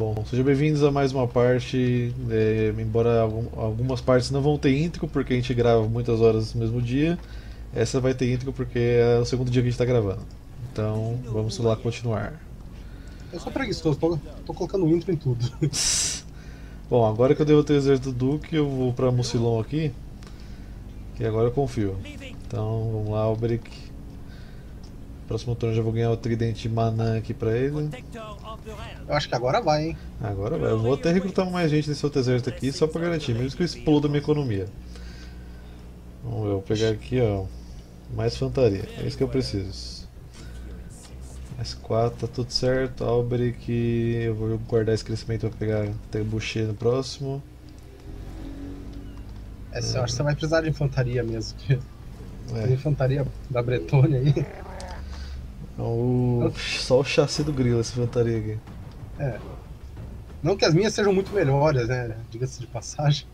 Bom, sejam bem-vindos a mais uma parte. É, embora algum, algumas partes não vão ter intro, porque a gente grava muitas horas no mesmo dia, essa vai ter intro porque é o segundo dia que a gente está gravando. Então, vamos lá continuar. Eu sou preguiçoso, tô, tô colocando intro em tudo. Bom, agora que eu derrotei o exército do Duque, eu vou pra Mucilon aqui. Que agora eu confio. Então, vamos lá, Alberic. Próximo turno já vou ganhar o tridente Manã aqui pra ele. Eu acho que agora vai, hein? Agora vai. Eu vou até recrutar mais gente nesse outro exército aqui só pra garantir, mesmo que eu exploda a minha economia. Vamos ver, vou pegar aqui, ó. Mais fantaria. É isso que eu preciso. Mais 4, tá tudo certo. Alberic, eu vou guardar esse crescimento pra pegar Trebuchet no próximo. Essa eu acho que você vai precisar de infantaria mesmo. que É. Infantaria da Bretônia aí. O... Só o chassi do grilo essa infantaria aqui. É. Não que as minhas sejam muito melhores, né? Diga-se de passagem.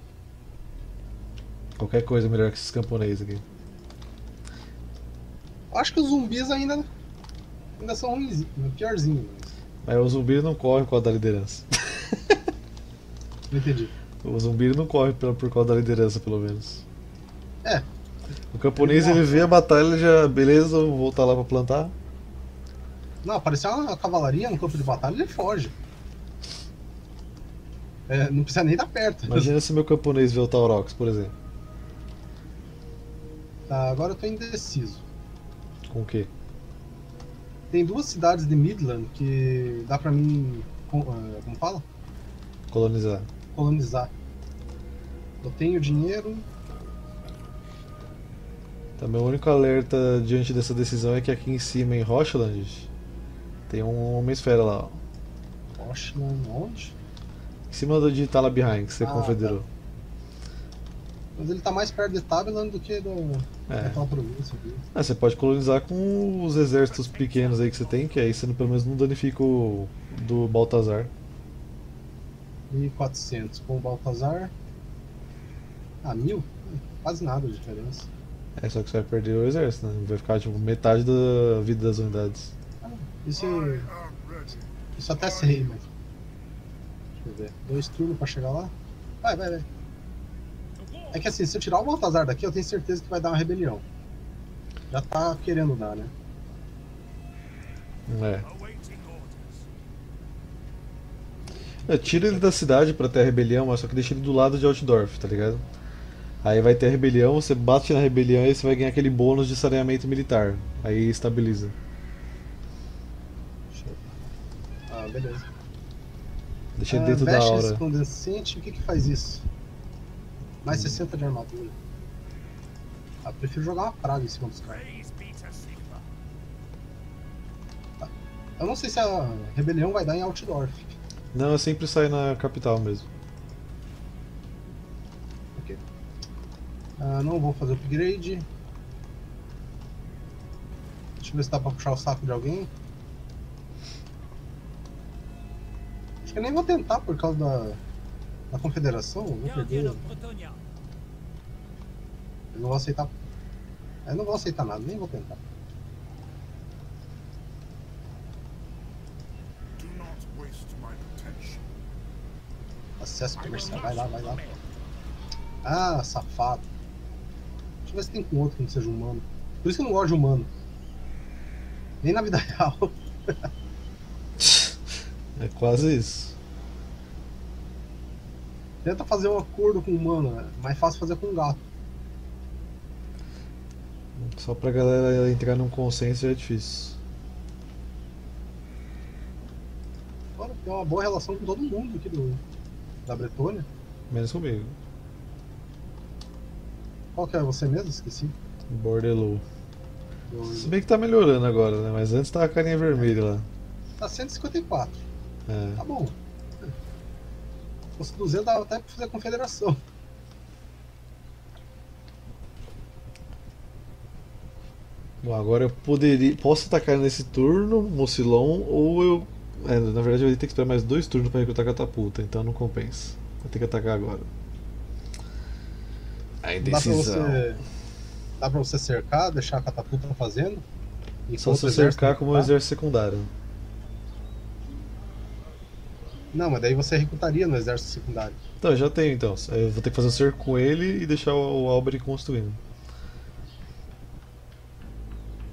Qualquer coisa melhor que esses camponeses aqui. Acho que os zumbis ainda, ainda são ruins, piorzinhos. Mas o zumbi não corre por causa da liderança. Não entendi. O zumbi não corre por causa da liderança, pelo menos. É. O camponês Ele ele vê a batalha, ele já. Beleza, vou voltar lá pra plantar. Não, apareceu uma cavalaria no campo de batalha ele foge. É, não precisa nem dar perto. Imagina se meu camponês vê o Taurox, por exemplo. Tá, agora eu tô indeciso. Com o quê? Tem duas cidades de Midland que dá pra mim. eh, Como fala? Colonizar. Colonizar. Eu tenho dinheiro. Também o único alerta diante dessa decisão é que aqui em cima, em Rochland, tem um Homem-Esfera lá, ó. Onde? Em cima do de Talabiheim, que você Ah, confederou. Mas ele tá mais perto de Tabland do que do, É. daquela província aqui. Ah, você pode colonizar com os exércitos pequenos aí que você tem, que aí você pelo menos não danifica o do Baltazar. 1400 com o Baltazar. Ah, mil? Quase nada de diferença. É só que você vai perder o exército, né? Vai ficar tipo metade da vida das unidades. Isso, isso até sei, mas. Deixa eu ver. Dois turnos pra chegar lá? Vai, vai, vai. É que assim, se eu tirar o Baltazar daqui, eu tenho certeza que vai dar uma rebelião. Já tá querendo dar, né? É. É, tira ele da cidade pra ter a rebelião, mas só que deixa ele do lado de Altdorf, tá ligado? Aí vai ter a rebelião, você bate na rebelião e você vai ganhar aquele bônus de saneamento militar. Aí estabiliza. Deixa eu... Ah, beleza. Deixa ele Ah, dentro da aura. resplandecente, o que que faz isso? Mais 60 de armadura. Ah, prefiro jogar uma praga em cima dos caras. Eu não sei se a rebelião vai dar em Altdorf. Não, eu sempre saio na capital mesmo. Ok. Ah, não vou fazer upgrade. Deixa eu ver se dá pra puxar o saco de alguém. Eu nem vou tentar por causa da, da confederação. eu Vou perder. Eu não vou aceitar. Eu não vou aceitar nada, nem vou tentar. Do not waste my attention. Acesso comercial, vai lá, vai lá. Ah, safado. Deixa eu ver se tem com outro que não seja humano. Por isso que eu não gosto de humano. Nem na vida real. É quase isso. Tenta fazer um acordo com humano, é mais fácil fazer com um gato. Só pra galera entrar num consenso já é difícil. Agora tem uma boa relação com todo mundo aqui do, da Bretônia. Menos comigo. Qual que é você mesmo? Esqueci. Bordelou. Se bem que tá melhorando agora, né? Mas antes tava a carinha vermelha lá. Tá 154. É. Tá bom. Se fosse 200 dava até pra fazer a confederação. Bom, agora eu poderia. Posso atacar nesse turno, Mocilon, ou eu. É, na verdade eu ia ter que esperar mais dois turnos pra recrutar catapulta, então não compensa. Vou ter que atacar agora. A Dá pra indecisão. você. Dá pra você cercar, deixar a catapulta fazendo. Só se o eu cercar como um tá? exército secundário. Não, mas daí você recrutaria no exército secundário. Então, eu já tenho então. Eu vou ter que fazer o cerco com ele e deixar o o Alberic construindo.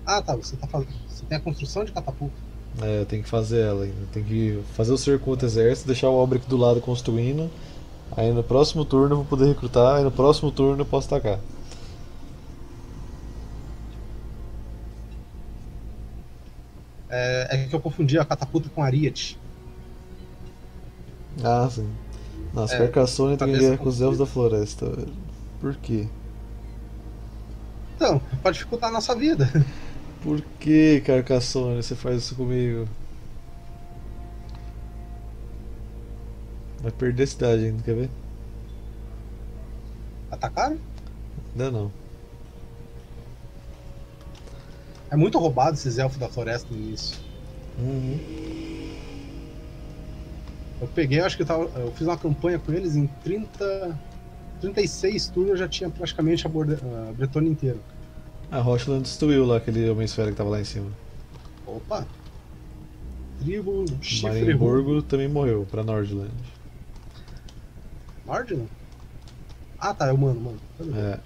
Ah, tá. Você, tá fazendo... você tem a construção de catapulta. É, eu tenho que fazer ela ainda. Tem que fazer o cerco com outro exército, deixar o Alberic do lado construindo. Aí no próximo turno eu vou poder recrutar, aí no próximo turno eu posso atacar. É, é que eu confundi a catapulta com Ariete. Ah, sim. Nossa, É, Carcassonne tem cabeça guerra com os elfos da floresta. velho. Por quê? Então, pode dificultar a nossa vida. Por que, Carcassonne, você faz isso comigo? Vai perder a cidade ainda, quer ver? Atacaram? Ainda não. É muito roubado esses elfos da floresta no início. Uhum. Eu peguei, acho que eu, tava, eu fiz uma campanha com eles em 30. 36 turnos eu já tinha praticamente a, Borde, a Bretônia inteira. A Rochland destruiu lá aquele Homem-Esfera que tava lá em cima. Opa! Tribo Marienburgo também morreu pra Nordland. Nordland? Ah tá, é o mano. É.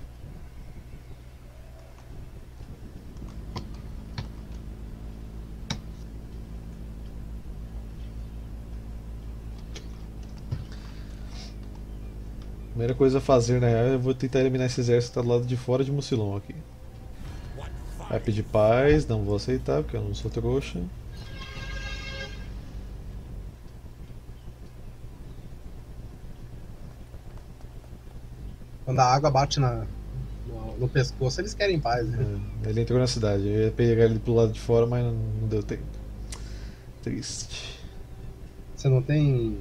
Primeira coisa a fazer na real, eu vou tentar eliminar esse exército que tá do lado de fora de Mucilon aqui. Vai pedir paz, não vou aceitar porque eu não sou trouxa. Quando a água bate na, no, no pescoço, eles querem paz, né? É, ele entrou na cidade, eu ia pegar ele pro lado de fora, mas não, não deu tempo. Triste. Você não tem.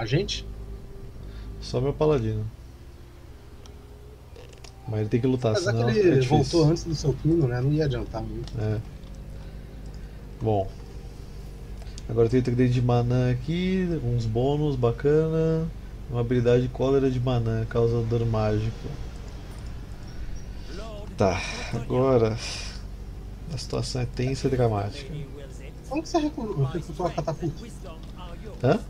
Agente? Só meu paladino. Mas ele tem que lutar, Apesar senão que é ele voltou antes do seu turno, né? Não ia adiantar muito. É. Bom. Agora eu tenho 3 de manã aqui, uns bônus bacana. Uma habilidade cólera de manã, causa dano mágico. Tá, agora a situação é tensa e dramática. Como que você recru- recrutou a catapulta? Hã?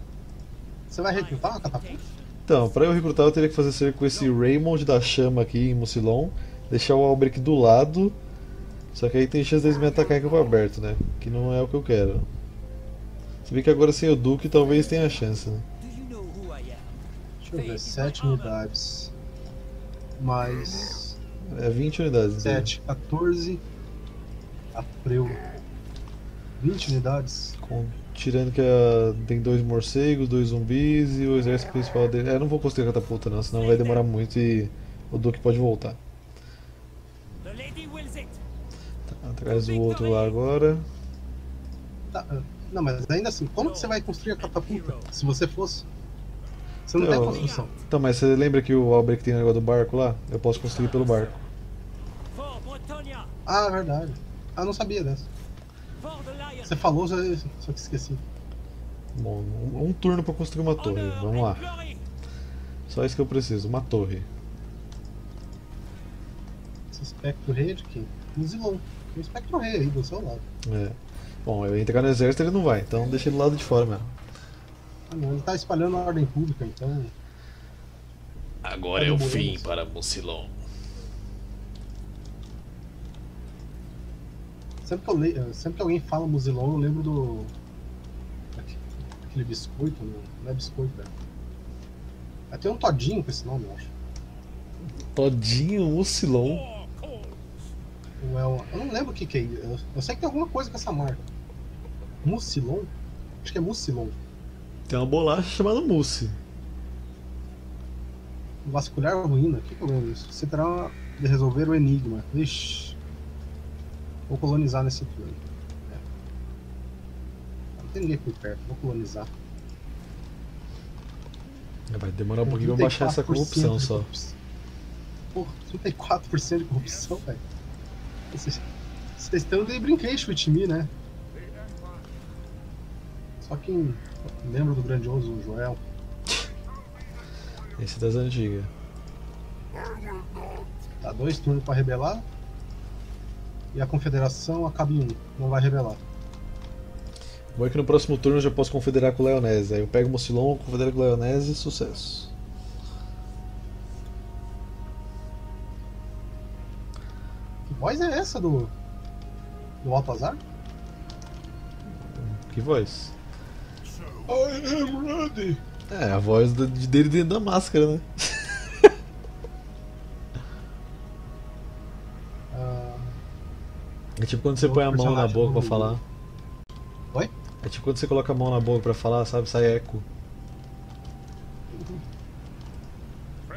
Você vai recrutar uma catapulta? Então, pra eu recrutar eu teria que fazer cerco com esse Raymond da chama aqui em Mucilon, deixar o Albrecht do lado, só que aí tem chance deles me atacar em campo aberto, né? Que não é o que eu quero. Se bem que agora sem o Duque talvez tenha chance, né? Deixa eu ver, 7 unidades. Mais É 20 unidades. então. 7, 14. Apreu. 20 unidades. Com- tirando que a- tem dois morcegos, dois zumbis e o exército principal dele. É, eu não vou construir a catapulta não, senão vai demorar muito e o Duque pode voltar. Tá, atrás do outro lá agora. Tá, ah, não, mas ainda assim, como que você vai construir a catapulta? Se você fosse. Você não tem Eu- construção. Então, mas você lembra que o Albrecht tem o negócio do barco lá? Eu posso construir pelo barco. Ah, é verdade. Ah, não sabia dessa. Você falou, só, só que esqueci. Bom, um, um turno pra construir uma torre. Vamos lá. Só isso que eu preciso, uma torre. Esse espectro rei é de quem? Muzilon. Tem um espectro rei aí do seu lado. É. Bom, eu ia entrar no exército ele não vai, então deixa ele do lado de fora mesmo. Ah, não, ele tá espalhando a ordem pública, então. Agora é o fim para Mucilon. Sempre que, eu Sempre que alguém fala Muzilon, eu lembro do. Aque- Aquele biscoito, não, não é biscoito, é. É, Tem um todinho com esse nome, eu acho. Todinho Mucilon. Ou é Eu não lembro o que, que é. Eu, eu sei que tem alguma coisa com essa marca. Mucilon? Acho que é Mucilon. Tem uma bolacha chamada Mousse. Vasculhar ruína, que problema é isso? Você terá de resolver o enigma. Vixe. Vou colonizar nesse turno. É. Não tem ninguém por perto, vou colonizar. Vai demorar um pouquinho pra baixar essa 34% corrupção só. corrupção. Porra, 34% de corrupção, velho. Vocês estão de brincation with me, né? Só quem lembra do grandioso Joel. Esse é das antigas. Dá dois turnos pra rebelar. E a confederação acaba em um. Não vai rebelar. Bom é que no próximo turno eu já posso confederar com o Leonese. Aí eu pego o Mocilon, confedero com o Leonese e sucesso. Que voz é essa do. do Altazar? Que voz? I am ready! É, a voz dele dentro da máscara, né? Tipo quando você põe a mão na boca pra falar. Oi? É tipo quando você coloca a mão na boca pra falar, sabe? Sai eco. ah,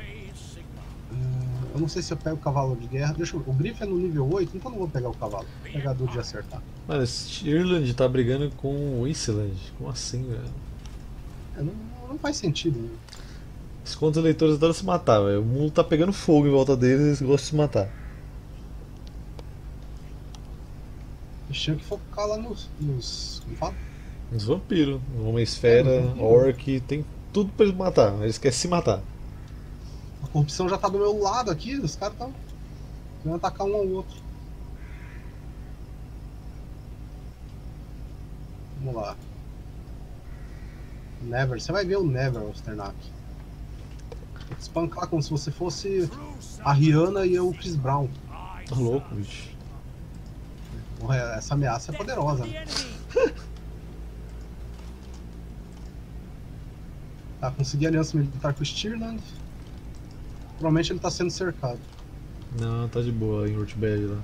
eu não sei se eu pego o cavalo de guerra. Deixa eu... O Griff é no nível 8, então eu não vou pegar o cavalo. Vou pegar dor de acertar. Mano, esse Irland tá brigando com o Island. Como assim, velho? É, não, não faz sentido. né? Os contos eleitores adoram se matar, velho. O mundo tá pegando fogo em volta deles e eles gostam de se matar. Tinham que focar lá nos. nos como fala? Os vampiros, Homem Esfera, É, vampiro. Orc, tem tudo pra eles matar. Eles querem se matar. A corrupção já tá do meu lado aqui, os caras estão. Vão atacar um ao outro. Vamos lá. Never. Você vai ver o Never, Osternak. Espancar como se você fosse a Rihanna e eu o Chris Brown. Tá louco, bicho. Porra, essa ameaça é poderosa, né? Tá, consegui aliança militar com o Stirland. Provavelmente ele tá sendo cercado. Não, tá de boa em Urtbed lá.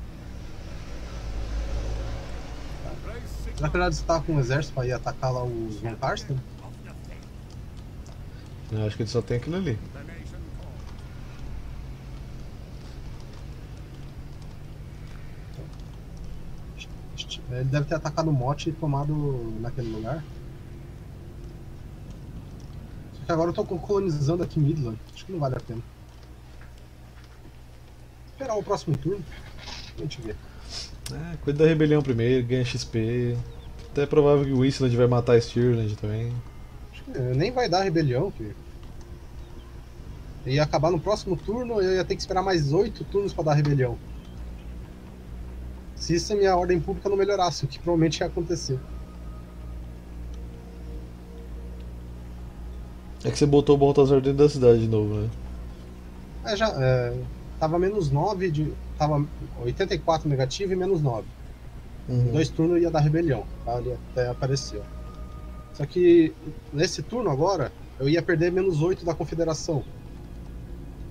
Será que ele está com um exército pra ir atacar lá os Von Karsten? Acho que ele só tem aquilo ali. Ele deve ter atacado o Mote e tomado naquele lugar. Só que agora eu tô colonizando aqui Midland. Acho que não vale a pena. Esperar o próximo turno. A gente vê. É, cuida da rebelião primeiro, ganha XP. Até é provável que o Island vai matar Stirland também. Acho que nem vai dar rebelião, que ia acabar no próximo turno, eu ia ter que esperar mais oito turnos pra dar rebelião. Se isso a minha ordem pública não melhorasse, o que provavelmente ia acontecer. É que você botou o Baltazar dentro da cidade de novo, né? É, já, é, tava menos 9 de. Tava 84 negativo e menos 9. Uhum. Dois turnos ia dar rebelião, tá? Ali até apareceu. Só que nesse turno agora, eu ia perder menos 8 da confederação.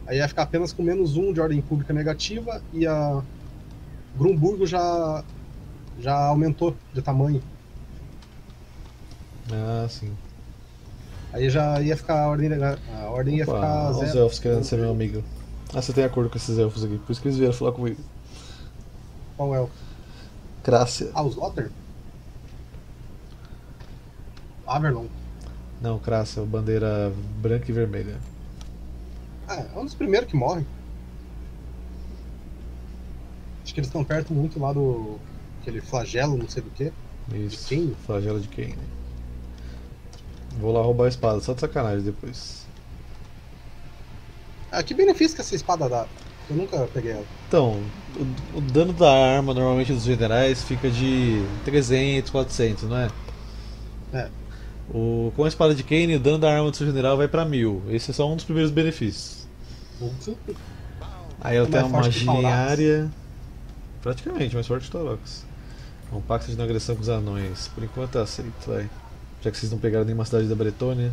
Aí ia ficar apenas com menos 1 de ordem pública negativa e a Grumburgo já, já aumentou de tamanho. Ah, sim. Aí já ia ficar a ordem, a ordem ia Opa, ficar olha os zero. elfos querendo ser meu amigo. Ah, você tem acordo com esses elfos aqui, por isso que eles vieram falar comigo. Qual é o. Crácia. Ah, os Otter? Averlon. Não, Crácia, bandeira branca e vermelha. Ah, é um dos primeiros que morre. Acho que eles estão perto muito lá do. aquele flagelo, não sei do que. Isso. Kane? Flagelo de Kane. Vou lá roubar a espada, só de sacanagem depois. Ah, que benefício que essa espada dá? Eu nunca peguei ela. Então, o, o dano da arma normalmente dos generais fica de 300, 400, não é? É. O, com a espada de Kane, o dano da arma do seu general vai pra 1000. Esse é só um dos primeiros benefícios. Aí ela É tem uma magia área. Praticamente, mais forte que Torox. É um pacto de não agressão com os anões. Por enquanto eu aceito, vai. Já que vocês não pegaram nenhuma cidade da Bretônia.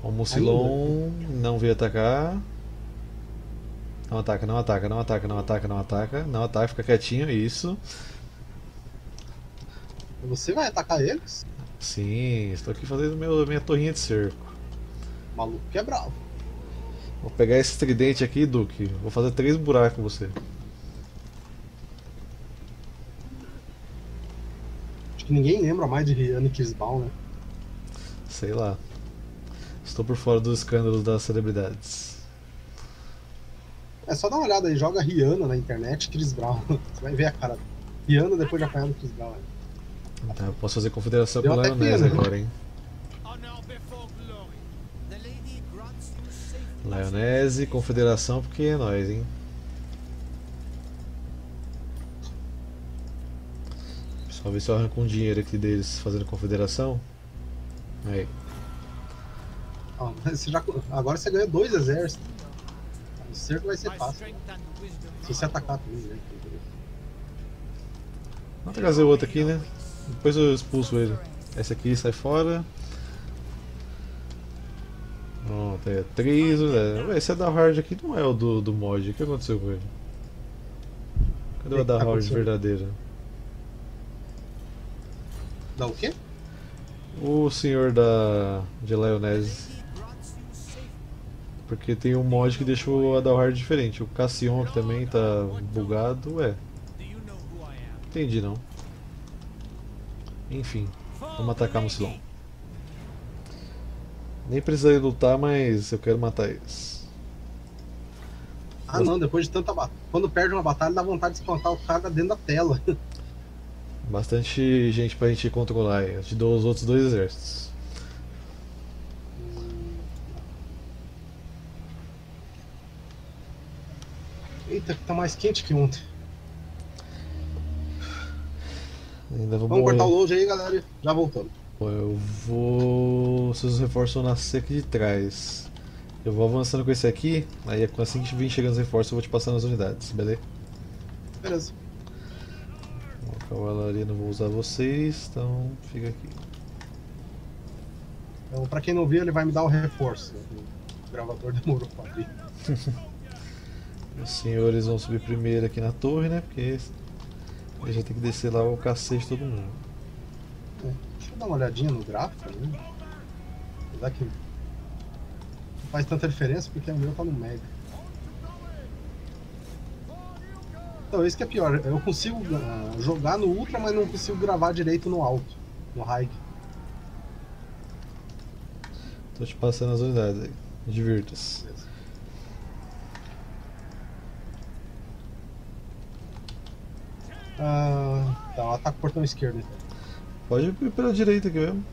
O Mucilon não veio atacar. Não ataca, não ataca, não ataca, não ataca, não ataca. Não ataca, fica quietinho, isso. Você vai atacar eles? Sim, estou aqui fazendo meu, minha torrinha de cerco. Maluco que é bravo. Vou pegar esse tridente aqui, Duque. Vou fazer três buracos em você. Que ninguém lembra mais de Rihanna e Kisbaum, né? Sei lá. Estou por fora dos escândalos das celebridades. É só dar uma olhada aí, joga Rihanna na internet, Chris Brown. Você vai ver a cara. Rihanna depois de apanhar do Chris Brown. né? Tá, eu posso fazer confederação com o até Leonese pena, né? agora, hein? Safe Leonese, confederação, porque é nóis, hein? Talvez se eu arranco um dinheiro aqui deles fazendo confederação. Aí. Ó, você já, agora você ganhou dois exércitos. O cerco vai ser fácil. Se você atacar também, né? Vamos trazer o outro aqui, né? Depois eu expulso ele. Esse aqui sai fora. Pronto, é 3. Né? Esse Adahard aqui não é o do, do mod. O que aconteceu com ele? Cadê o Adahard acontecendo? verdadeiro? Dá o quê? O senhor da de safety. Porque tem um mod que deixou o Adalhard diferente. O Cassion que também tá bugado, é. Entendi não. Enfim, vamos atacar Mucilon. Nem precisaria lutar, mas eu quero matar eles. Ah não, depois de tanta batalha. Quando perde uma batalha, dá vontade de espantar o cara dentro da tela. Bastante gente pra gente controlar aí. Eu te dou os outros dois exércitos. Eita, que tá mais quente que ontem. Ainda vou Vamos morrer. cortar o load aí, galera. Já voltamos. Eu vou. Seus reforços vão nascer aqui de trás. Eu vou avançando com esse aqui, aí assim que vir chegando os reforços eu vou te passando as unidades, beleza? Beleza. Cavalaria não vou usar vocês, então fica aqui. Então, pra quem não viu, ele vai me dar o reforço. O gravador demorou pra abrir. Os senhores vão subir primeiro aqui na torre, né? Porque eles já tem que descer lá o cacete todo mundo. É, Deixa eu dar uma olhadinha no gráfico né? Apesar que não faz tanta diferença porque o meu tá no Mega. Então, isso que é pior. Eu consigo ah, jogar no Ultra, mas não consigo gravar direito no alto, no High. Tô te passando as unidades aí. Divirta-se. Ah, tá, ataca o portão esquerdo. então. Pode ir pela direita aqui mesmo.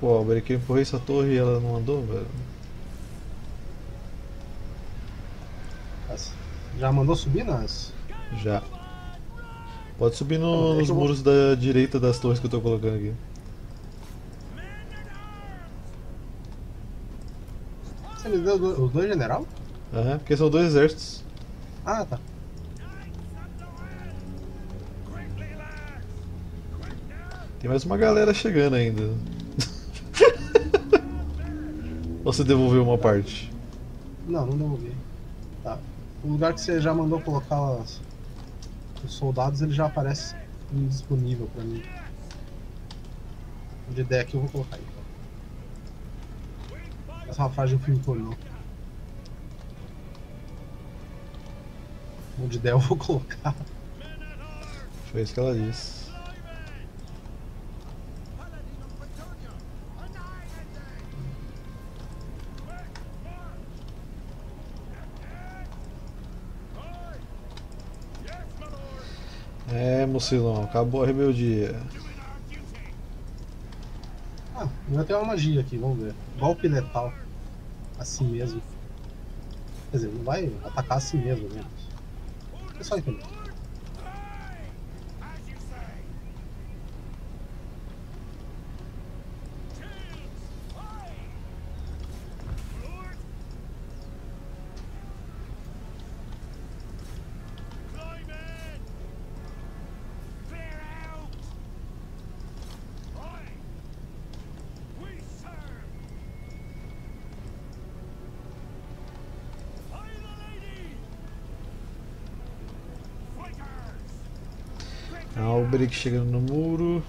Pô, Albert, que eu empurrei essa torre e ela não andou, velho. Nossa. Já mandou subir nas. Já. Pode subir no- é nos eu vou- muros da direita das torres que eu tô colocando aqui. Você me deu os dois general? Aham, porque são dois exércitos. Ah, tá. Tem mais uma galera chegando ainda. Ou você devolveu uma parte? Não, não devolvi. O lugar que você já mandou colocar as- os soldados, ele já aparece indisponível pra mim. De que eu vou colocar aí. Essa frase de um filme pornô. Onde ideia eu vou colocar. Foi isso que ela disse. É, Mucilão, acabou a rebeldia. Ah, ainda tem uma magia aqui, vamos ver. Golpe letal. Assim mesmo. Quer dizer, não vai atacar assim mesmo, né? É só entender. Alberic chegando no muro.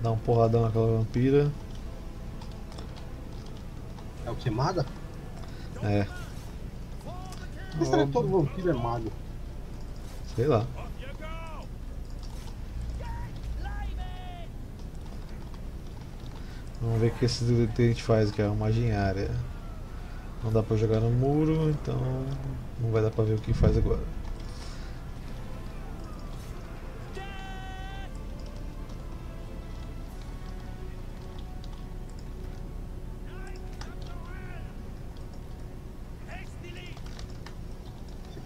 Dá um porradão naquela vampira. É o que? Maga? É, Por que será que todo vampiro é mago? sei lá. Vamos ver o que esse gente faz aqui, é uma magia em área. Não dá pra jogar no muro, então não vai dar pra ver o que faz agora.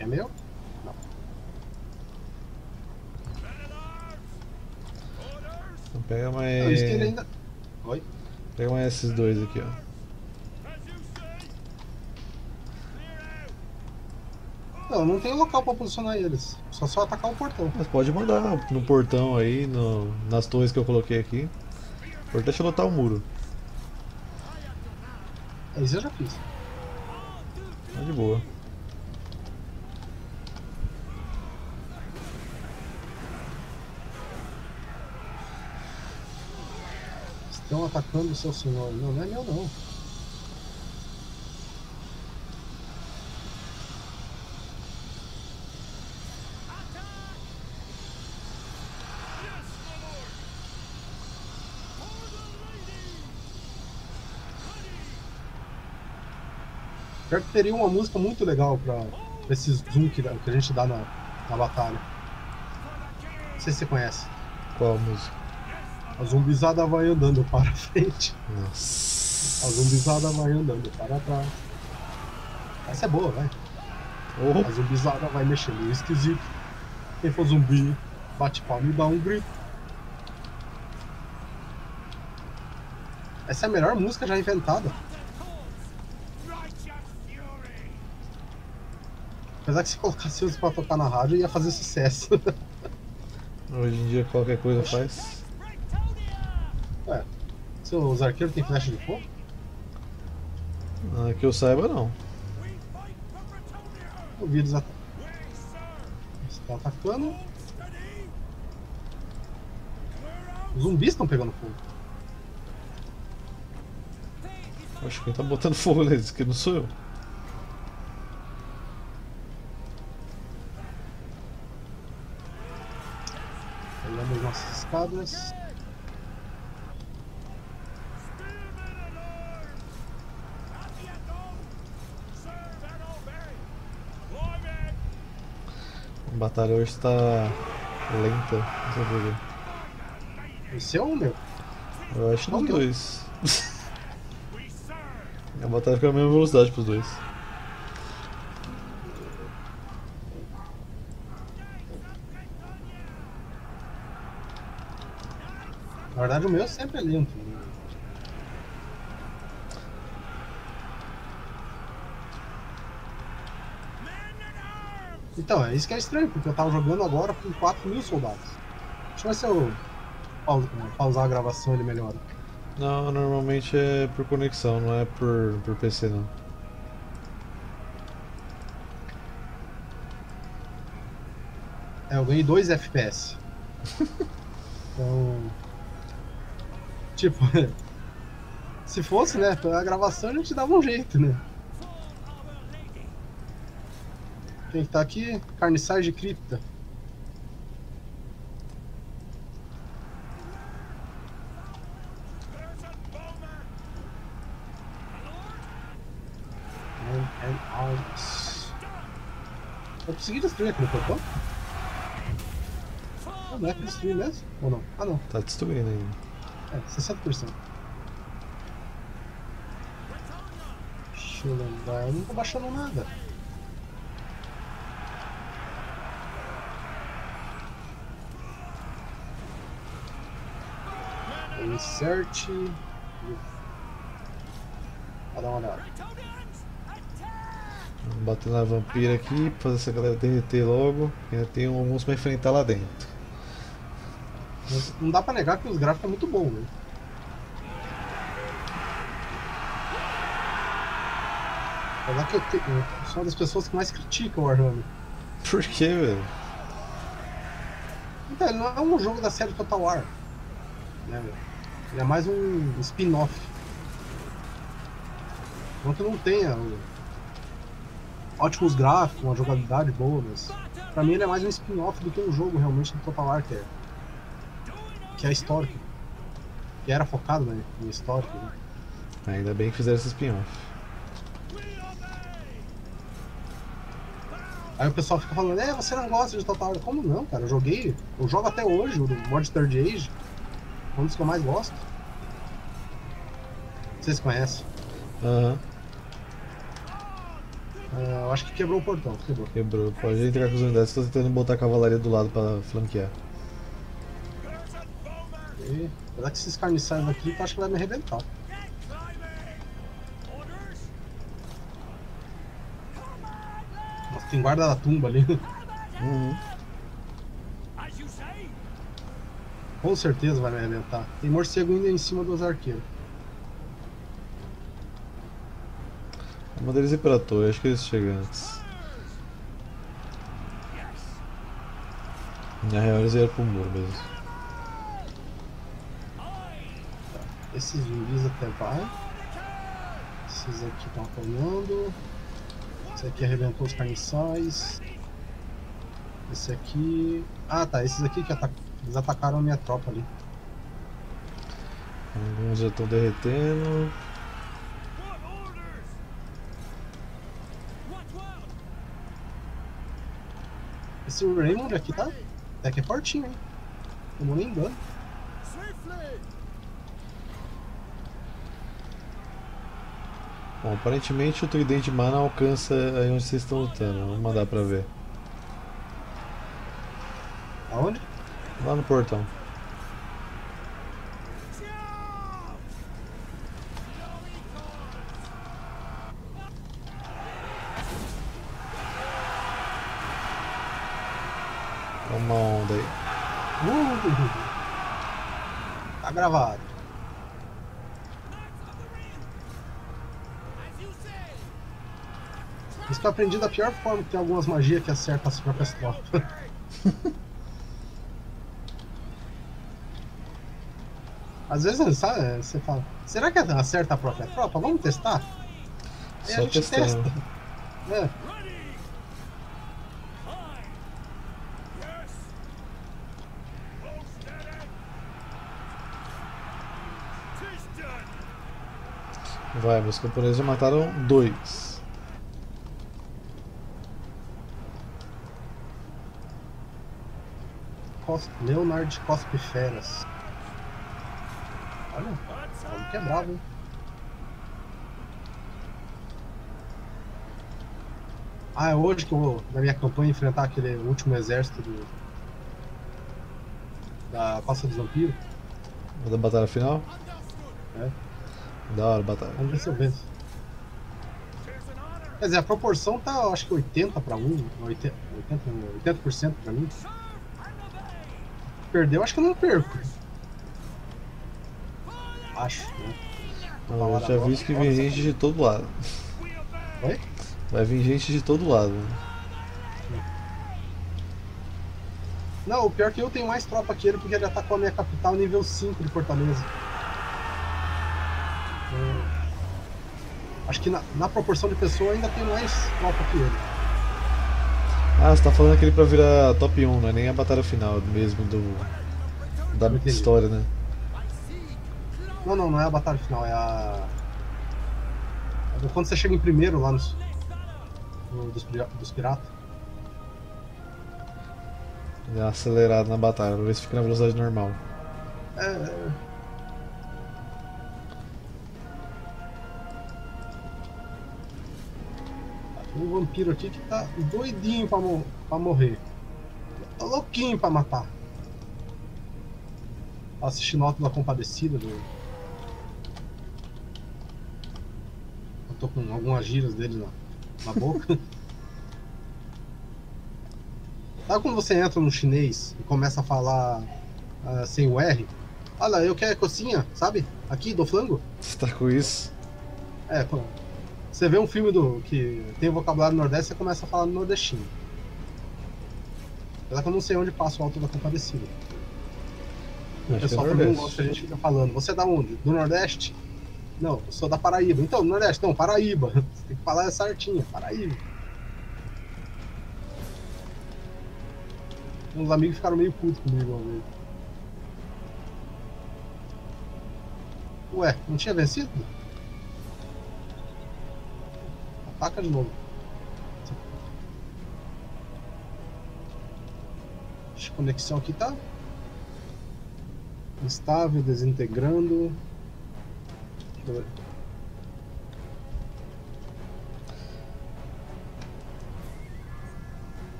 É meu? Não. Então pega mais. Ainda... Oi? Pega mais esses dois aqui, ó. Não, não tem local pra posicionar eles. Só só atacar o portão. Mas pode mandar no portão aí, no, nas torres que eu coloquei aqui. O importante é lotar o muro. Isso eu já fiz. Tá de boa. Atacando o seu senhor. Não, não é meu não. Pior que teria uma música muito legal pra, pra esse zoom que, que a gente dá na, na batalha. Não sei se você conhece. Qual música? A zumbizada vai andando para frente. Nossa. A zumbizada vai andando para trás. Essa é boa, vai. Oh, A zumbizada vai mexendo esquisito. Quem for zumbi, bate palma e dá um grito. Essa é a melhor música já inventada. Apesar que se colocasse isso pra tocar na rádio ia fazer sucesso. hoje em dia qualquer coisa faz. Seus arqueiros têm flecha de fogo? Ah, que eu saiba não. O vírus at está atacando. Os zumbis estão pegando fogo. Acho que quem tá botando fogo neles, que não sou eu. Pegamos nossas escadas. Batalha hoje tá lenta. Não sei porquê. Esse é o meu. Eu acho que Não deu. dois. A batalha fica a mesma velocidade pros dois. Na verdade, o meu sempre é lento. Então, é isso que é estranho, porque eu tava jogando agora com 4 mil soldados. Deixa eu ver se eu pau- pausar a gravação ele melhora. Não, normalmente é por conexão, não é por, por PC não. É, eu ganhei 2 FPS. Então. Tipo, se fosse, né, pela gravação a gente dava um jeito, né? Quem que tá aqui? Carniçage Cripta. Eu consegui destruir aquele portão? Ah, não é pra destruir mesmo? Ou não? Ah não, Tá destruindo ainda. é 60%. Deixa eu lembrar, eu não tô baixando nada. Insert. Vai dar uma olhada. Vamos bater na vampira aqui, fazer essa galera derreter logo. Ainda tem alguns pra enfrentar lá dentro. Não dá pra negar que os gráficos é muito bom, né? Apesar que eu, eu sou uma das pessoas que mais criticam o Warhammer. Por quê, velho? Então, não é um jogo da série Total War. Né, velho? Ele é mais um spin-off. Não que não tenha ótimos gráficos, uma jogabilidade boa, mas pra mim ele é mais um spin-off do que um jogo realmente do Total War, que é, que é histórico. Que era focado né, em histórico. Né? Ainda bem que fizeram esse spin-off. Aí o pessoal fica falando, é, você não gosta de Total War. Como não, cara? Eu joguei, eu jogo até hoje o Mod Third Age. Um dos que eu mais gosto. Vocês conhecem? Aham, Ah, eu acho que quebrou o portão, quebrou. quebrou. Pode entrar com as unidades, tô tentando botar a cavalaria do lado pra flanquear. E, apesar que esses carniçais aqui, eu acho que vai me arrebentar. Nossa, tem guarda da tumba ali. Uhum. Com certeza vai me arrebentar. Tem morcego ainda em cima dos arqueiros. Manda eles ir pra torre, acho que eles chegam antes. Na real eles vieram pro muro mesmo. Esses zumbis até vai. Esses aqui estão apanhando. Esse aqui arrebentou os carniçais. Esse aqui. Ah tá, esses aqui que ata- eles atacaram a minha tropa ali. Alguns já estão derretendo. Esse Raymond aqui tá. Até que é fortinho, hein? Tomou nem dano. Bom, aparentemente o tridente mana alcança aí onde vocês estão lutando. Vamos mandar pra ver. Aonde? Lá no portão. Toma onda aí. Uh! Tá gravado. Isso eu aprendi da pior forma que tem algumas magias que acertam as próprias tropas. Às vezes, sabe, você fala, será que acerta a própria tropa? Vamos testar? Aí a Só gente testando. testa. É. Vai, meus camponeses já mataram dois. Leonard Cospe Feras. Olha, olha que é bravo, hein? Ah, é hoje que eu vou, na minha campanha, enfrentar aquele último exército do, da Costa dos Vampiros. Da batalha final? É. Da hora a batalha. Vamos ver se eu venço. Quer dizer, a proporção tá, acho que 80 para 1, 80%, 80, 80% pra mim. Perdeu, acho que eu não perco. Acho, né? Não, eu já vi que vem gente de todo lado. Oi? Vai vir gente de todo lado. Não, o pior é que eu tenho mais tropa que ele porque ele atacou a minha capital nível 5 de Fortaleza. É, Acho que na, na proporção de pessoa ainda tem mais tropa que ele. Ah, você tá falando aquele pra virar top 1, não é nem a batalha final mesmo do. Da história, né? Não, não, não é a batalha final, é a. É quando você chega em primeiro lá nos. no- dos, dos piratas. Dá uma acelerada na batalha, pra ver se fica na velocidade normal. É, é. Tem um vampiro aqui que tá doidinho pra, mo- pra morrer. Tá louquinho pra matar. Tá assistindo Auto da Compadecida do. Tô com algumas gírias dele na, na boca. Sabe quando você entra no chinês e começa a falar ah, sem o R? Olha, eu quero cocinha, sabe? Aqui do flango. Você tá com isso? É, pô. Você vê um filme do que tem vocabulário nordeste, você começa a falar no nordestino. Apesar que eu não sei onde passa o alto da compadecida. O é pessoal também não gosta, a gente fica falando. Você é da onde? Do Nordeste? Não, sou da Paraíba. Então, Nordeste, não, Paraíba. Você tem que falar certinho, Paraíba. Uns amigos ficaram meio putos comigo uma vez. Ué, não tinha vencido? Ataca de novo. A conexão aqui tá. Instável, desintegrando.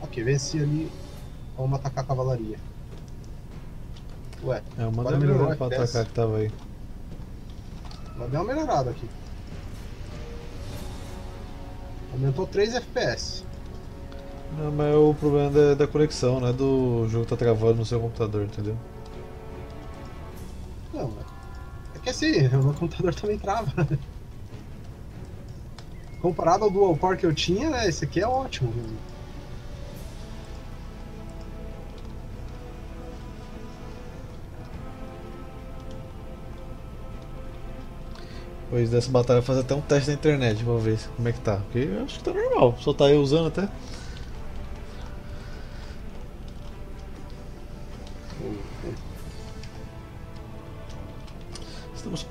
Porque venci ali. Vamos atacar a cavalaria. Ué, É uma Agora da melhorou melhor o pra atacar que tava aí. ela deu uma melhorada aqui. Aumentou 3 FPS. Não, mas o problema é da, da conexão, não é do jogo tá travando no seu computador, entendeu? Não, é que assim, o meu computador também trava. Comparado ao dual core que eu tinha, né, esse aqui é ótimo. Depois dessa batalha, fazer até um teste na internet pra ver como é que tá. Porque eu acho que tá normal, só tá eu usando até.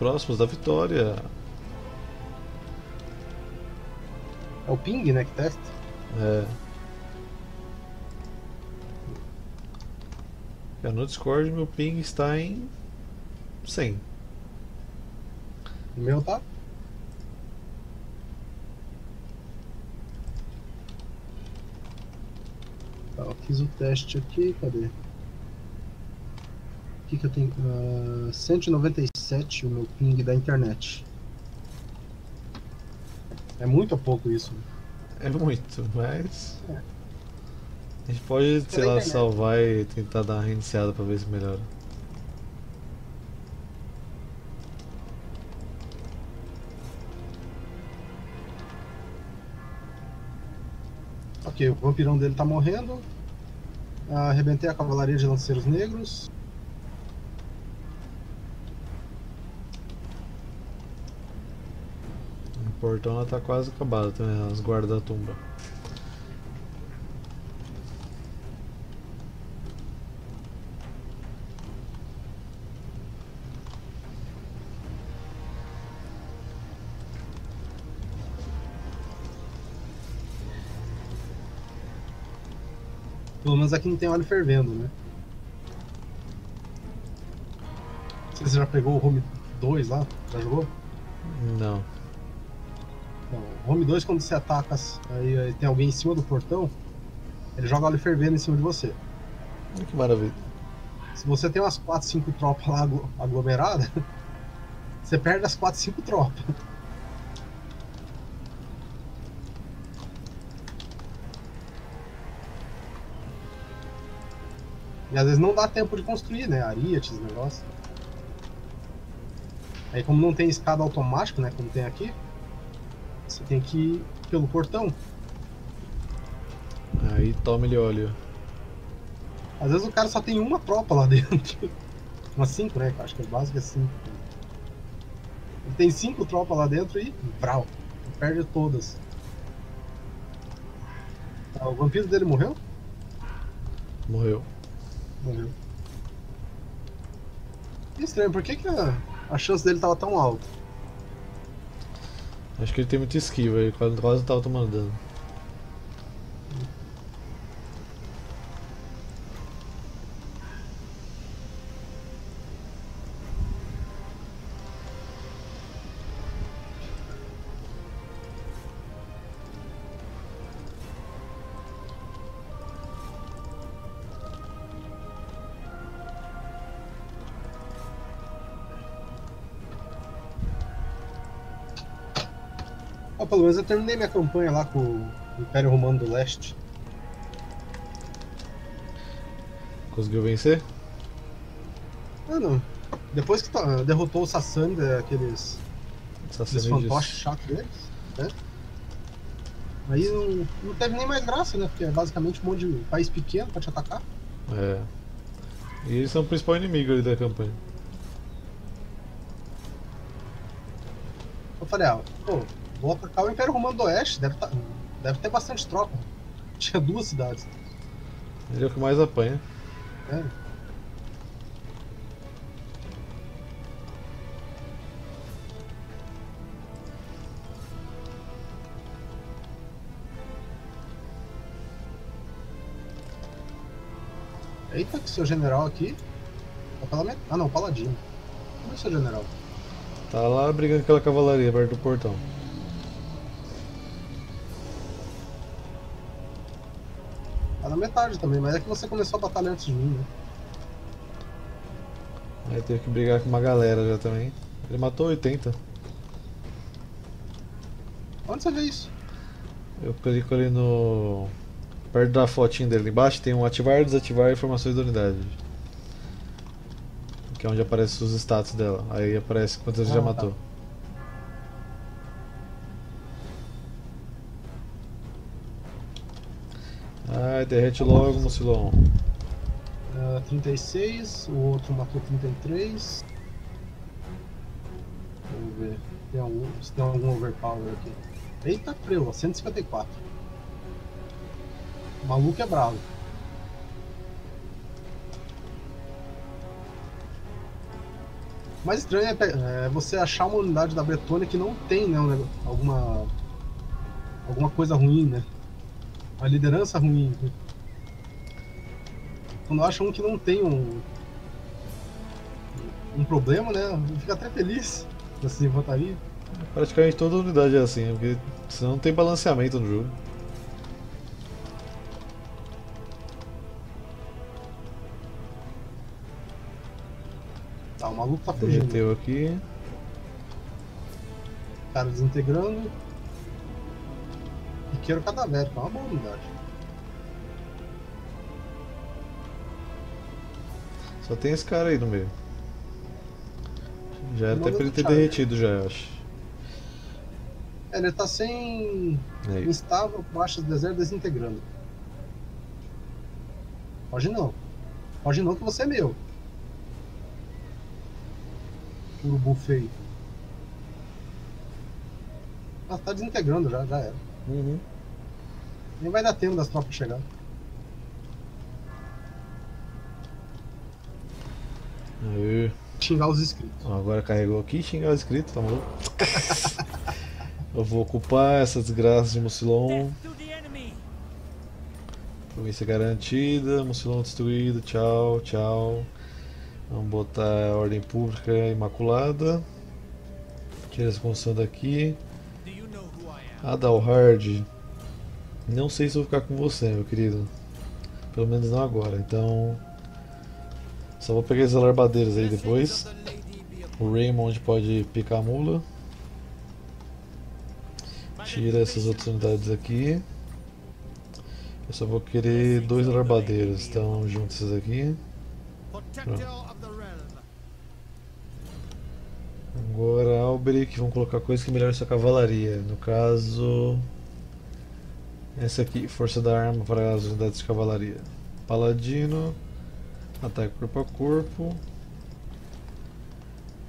Próximos da vitória. É o ping, né, que testa. É. É, No Discord meu ping está em 100. O meu tá. Tá, eu fiz o teste aqui, cadê? Que, que eu tenho? Ah, 197 o meu ping da internet. É muito ou pouco isso? É muito, mas. A gente pode, sei Pela lá, internet. salvar e tentar dar uma reiniciada pra ver se melhora. Ok, o vampirão dele tá morrendo. Arrebentei a cavalaria de lanceiros negros. O portão ela tá quase acabado também, as guardas da tumba. Pelo menos aqui não tem óleo fervendo, né? Você já pegou o Home 2 lá? Já jogou? Não. Home 2 quando você ataca, aí, aí tem alguém em cima do portão, ele joga óleo fervendo em cima de você. Que maravilha. Se você tem umas 4, 5 tropas lá aglo- aglomeradas, você perde as 4, 5 tropas. E às vezes não dá tempo de construir, né? Ariete, esse negócio. Aí como não tem escada automática, né? Como tem aqui, você tem que ir pelo portão. Aí toma ele óleo. Às vezes o cara só tem uma tropa lá dentro. Umas cinco, né? Acho que o básico é cinco. Ele tem cinco tropas lá dentro e. Brau! Perde todas. Ah, o vampiro dele morreu? Morreu. Morreu. Que estranho, por que, que a, a chance dele tava tão alta? Acho que ele tem muito esquiva, ele quase, quase tava tomando dano. Pelo menos eu terminei minha campanha lá com o Império Romano do Leste. Conseguiu vencer? Ah, não. Depois que tá- derrotou o Sassani, aqueles Aqueles Sassanides. fantoches chatos deles, né? Aí não, não teve nem mais graça, né? Porque é basicamente um monte de país pequeno pra te atacar. É. E eles são o principal inimigo ali da campanha. Eu falei, ah, pô, vou atacar o Império Romano do Oeste, deve, tá- deve ter bastante tropa. Tinha duas cidades. Ele é o que mais apanha. né? Eita, que seu general aqui. Tá. Ah não, paladino. Cadê o seu general? Tá lá brigando com aquela cavalaria perto do portão. Na metade também, mas é que você começou a batalha antes de mim, né? Aí teve que brigar com uma galera já também. Ele matou 80. Onde você vê isso? Eu clico ali no. Perto da fotinha dele embaixo tem um ativar e desativar informações da unidade. Que é onde aparecem os status dela. Aí aparece quantas ele já Ah, tá. matou. Ai, derrete logo, Mucilon. Ah, 36, o outro matou 33. Vamos ver tem algum, se tem algum overpower aqui. Eita, freu, 154. O maluco é bravo. O mais estranho é, é você achar uma unidade da Bretônia que não tem né, um alguma, alguma coisa ruim, né? Uma liderança ruim. Quando acha um que não tem um, um problema, né? Fica até feliz nessa infantaria. Praticamente toda unidade é assim, porque senão não tem balanceamento no jogo. Tá, o maluco tá fugindo. Derreteu aqui. Cara desintegrando. Piqueiro cadavérico, é uma boa unidade. Só tem esse cara aí no meio. Já era até pra ele ter derretido já, eu acho. É, ele tá sem É isso. instável, baixas deserto desintegrando. Pode não. Pode não que você é meu. Urubu feio. Ah, tá desintegrando já, já era. Uhum. Nem vai dar tempo das tropas chegar. Aí. Xingar os inscritos. Agora carregou aqui e xingar o inscrito, tá maluco? Eu vou ocupar essa desgraça de Mucilon. Província garantida, Mucilon destruído, tchau, tchau. Vamos botar a ordem pública imaculada. Tira essa construção daqui. Adalhard. Não sei se vou ficar com você, meu querido. Pelo menos não agora, então. Só vou pegar esses alarbadeiros aí depois. O Raymond pode picar a mula. Tira essas outras unidades aqui. Eu só vou querer dois alarbadeiros, então junta esses aqui. Realm. Agora Alberic, vamos colocar coisa que melhora sua cavalaria. No caso. Essa aqui, força da arma para as unidades de cavalaria. Paladino, ataque corpo a corpo.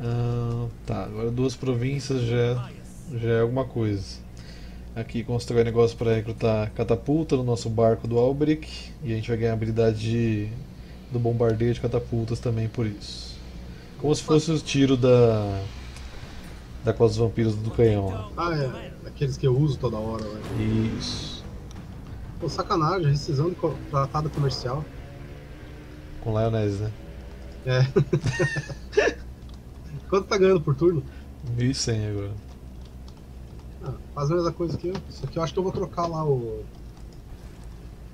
Ah, tá, agora duas províncias já, já é alguma coisa. Aqui constrói negócio para recrutar catapulta no nosso barco do Alberic. E a gente vai ganhar a habilidade de- do bombardeio de catapultas também por isso. Como se fosse o tiro da. Da com os vampiros do canhão. Ah, é. Aqueles que eu uso toda hora, velho. Isso. Pô, sacanagem, rescisão de tratado comercial. Com Lioness, né? É. Quanto tá ganhando por turno? 1100 agora. Ah, faz a mesma coisa aqui, ó. Isso aqui eu acho que eu vou trocar lá o.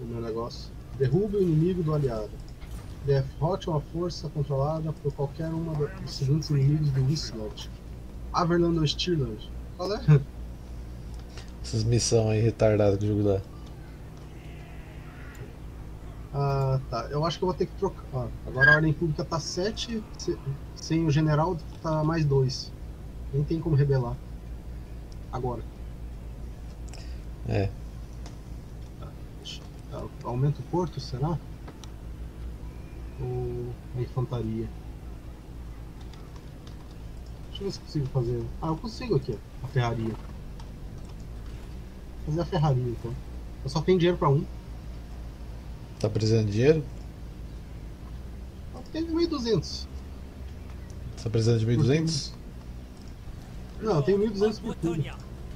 O meu negócio. Derruba o inimigo do aliado. Derrote uma força controlada por qualquer da- dos seguintes inimigos do Wissland. Averland ou Stirland. Qual é? Essas missões aí retardadas que o jogo dá. Ah, tá. Eu acho que eu vou ter que trocar. Ó, agora a ordem pública tá 7, sem o general tá mais 2. Nem tem como rebelar. Agora. É. Tá, Aumenta o porto, será? Ou a infantaria? Deixa eu ver se eu consigo fazer. Ah, eu consigo aqui, ó, a ferraria. Vou fazer a ferraria então. Eu só tenho dinheiro pra um. Tá precisando de dinheiro? Tenho 1.200. Tá precisando de 1200? Não, tenho 1.200 por tudo.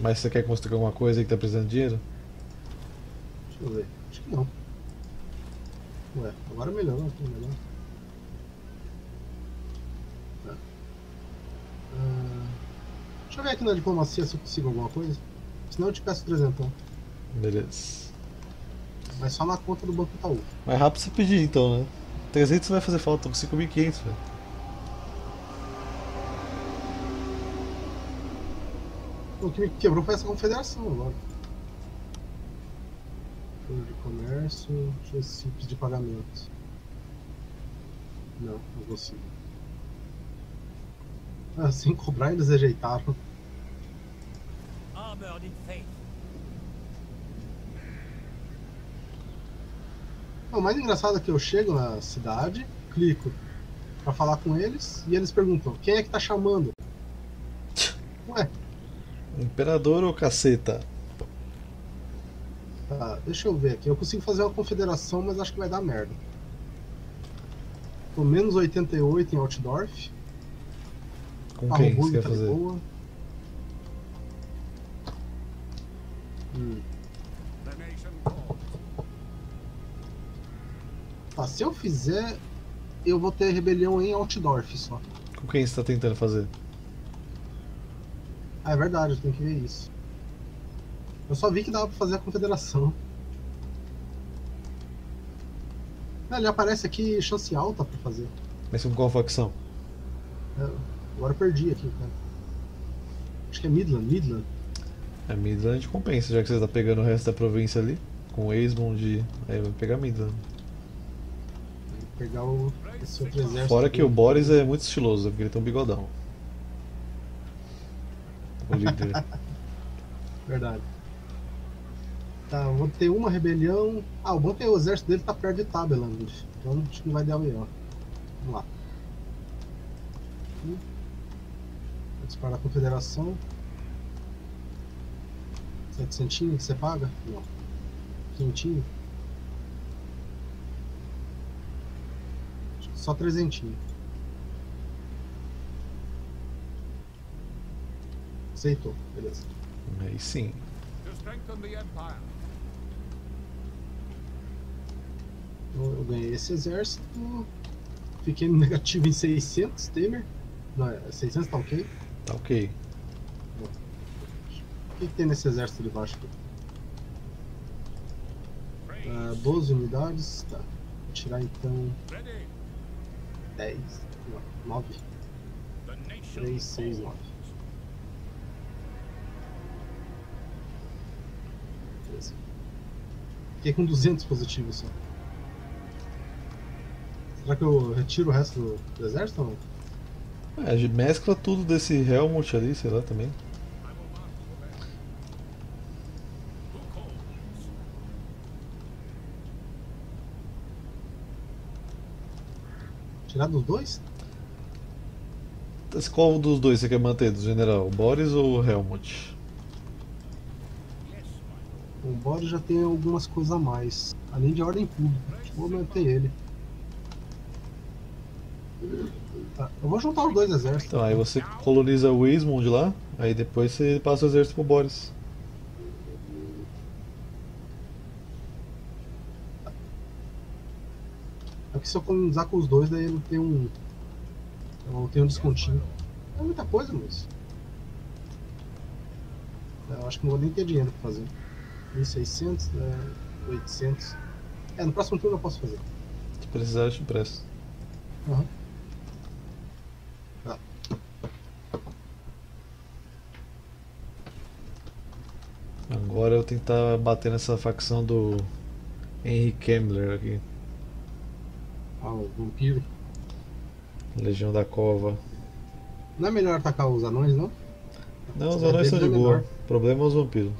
Mas você quer construir alguma coisa aí que tá precisando de dinheiro? Deixa eu ver. Acho que não. Ué, agora é melhor, não? Foi melhor. Tá. Ah, deixa eu ver aqui na diplomacia se eu consigo alguma coisa. Senão eu te peço trezentão. Beleza. Mas só na conta do Banco Itaú. Mais rápido você pedir então, né? 300 vai fazer falta, com 5.500, velho. O que me quebrou foi essa confederação agora. Fundo de comércio, deixa eu simples de pagamento. Não, não consigo. Ah, sem cobrar eles rejeitaram. Armored in faith. O mais engraçado é que eu chego na cidade, clico pra falar com eles e eles perguntam: quem é que tá chamando? Ué, Imperador ou caceta? tá, deixa eu ver aqui. Eu consigo fazer uma confederação, mas acho que vai dar merda. Tô menos 88 em Altdorf. Com quem você quer tá fazer? boa. Tá, se eu fizer, eu vou ter rebelião em Altdorf só. Com quem você tá tentando fazer? Ah, é verdade, eu tenho que ver isso. Eu só vi que dava pra fazer a confederação. Ah, Ele aparece aqui chance alta pra fazer. Mas com qual facção? É, agora eu perdi aqui, cara. Acho que é Midland, Midland. É Midland compensa, já que você tá pegando o resto da província ali. Com Esmond, aí vai pegar Midland. Vou pegar o, esse outro exército. Fora que o Boris é muito estiloso, porque ele tem um bigodão. O líder. Verdade. Tá, vou ter uma rebelião. Ah, o bom é que o exército dele tá perto de Tabeland. Então acho que não vai dar melhor. Vamos lá. Aqui. Vou disparar a confederação. 700 que você paga? Não. Quinhentinho? Acho que Só trezentinho. Aceitou, beleza. Aí sim. Eu, ganhei esse exército. Fiquei no negativo em 600, Temer. Não, é 600 tá ok. Tá ok. O que, que tem nesse exército de baixo aqui? Ah, 12 unidades. Tá. Vou tirar então Ready. 10. Não, 9. The nation 3, 6, 9. Beleza. Fiquei com 200 positivos só. Será que eu retiro o resto do, do exército ou não? É, mescla tudo desse Helmut ali, sei lá também. Tirar dos dois? Qual dos dois você quer manter, do general? Boris ou Helmut? O Boris já tem algumas coisas a mais. Além de ordem pública. Vou manter ele. Tá, eu vou juntar os dois exércitos. Então, aí você coloniza o Esmond lá, aí depois você passa o exército pro Boris. Que se eu colonizar com os dois, daí eu tenho um. Eu tenho um descontinho. É muita coisa, mas. Eu acho que não vou nem ter dinheiro pra fazer. 1.600, né? 800. É, no próximo turno eu posso fazer. Se precisar, eu te empresto. Aham. Tá. Agora eu vou tentar bater nessa facção do Henry Kemmler aqui. Ah, o vampiro. Legião da Cova. Não é melhor atacar os anões, não? Não, os É, anões estão de boa. O problema é os vampiros.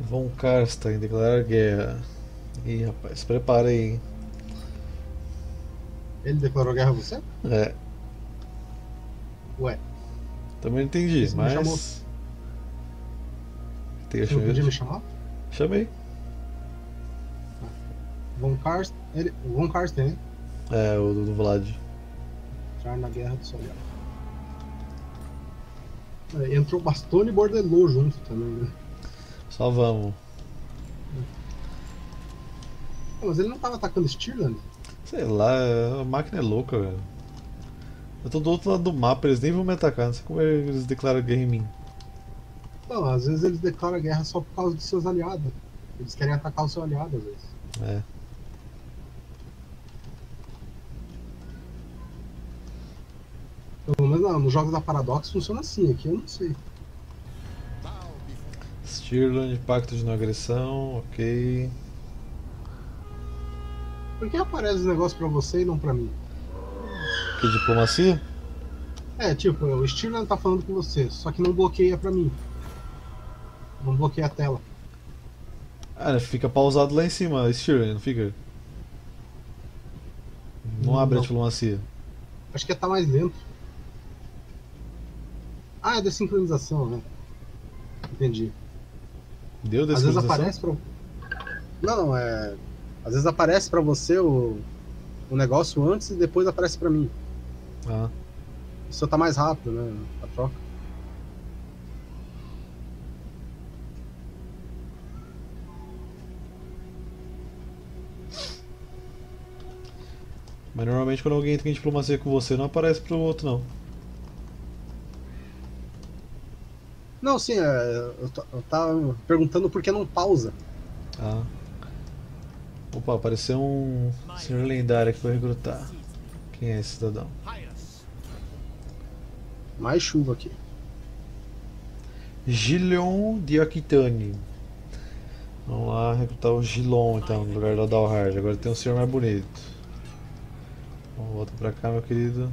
Von Karstein declarar guerra. Ih, rapaz, prepara aí, hein? Ele declarou guerra a você? É, Ué, também não entendi, Você me mas. chamou. Tem você não podia me que chamar? Chamei. Von Karsten. Ele, Von Karsten, né? É, o do do Vlad. Entrar na guerra do Solar. É, entrou Bastone e Bordelô junto também, né? Só vamos. Ah, Mas ele não tava atacando Stirland? Sei lá, a máquina é louca, velho. Eu tô do outro lado do mapa, eles nem vão me atacar, não sei como eles declaram guerra em mim. Não, às vezes eles declaram guerra só por causa dos seus aliados. Eles querem atacar o seu aliado, às vezes. É. Pelo menos não, nos jogos da Paradox funciona assim, aqui eu não sei. Stirland, pacto de não agressão, ok. Por que aparece os negócios pra você e não pra mim? Que diplomacia? É, tipo, o Stirland tá falando com você, só que não bloqueia pra mim. Não bloqueia a tela. Ah, fica pausado lá em cima, Stirland, não fica? Não abre a Não. diplomacia. Acho que tá mais lento. Ah, é desincronização, né? Entendi. Deu Às vezes aparece pra. Não, não, é. Às vezes aparece pra você o, o negócio antes e depois aparece pra mim. Ah, Isso tá mais rápido, né? A troca. mas normalmente quando alguém entra em diplomacia com você não aparece pro outro não. Não, sim, é, eu, tô- eu tava perguntando por que não pausa. Ah. Opa, apareceu um senhor lendário aqui pra eu recrutar. Quem é esse cidadão? Mais chuva aqui. Gilon de Aquitane. Vamos lá recrutar o Gilon então, no lugar do Adalhard. Agora tem um senhor mais bonito. Vamos volta pra cá, meu querido.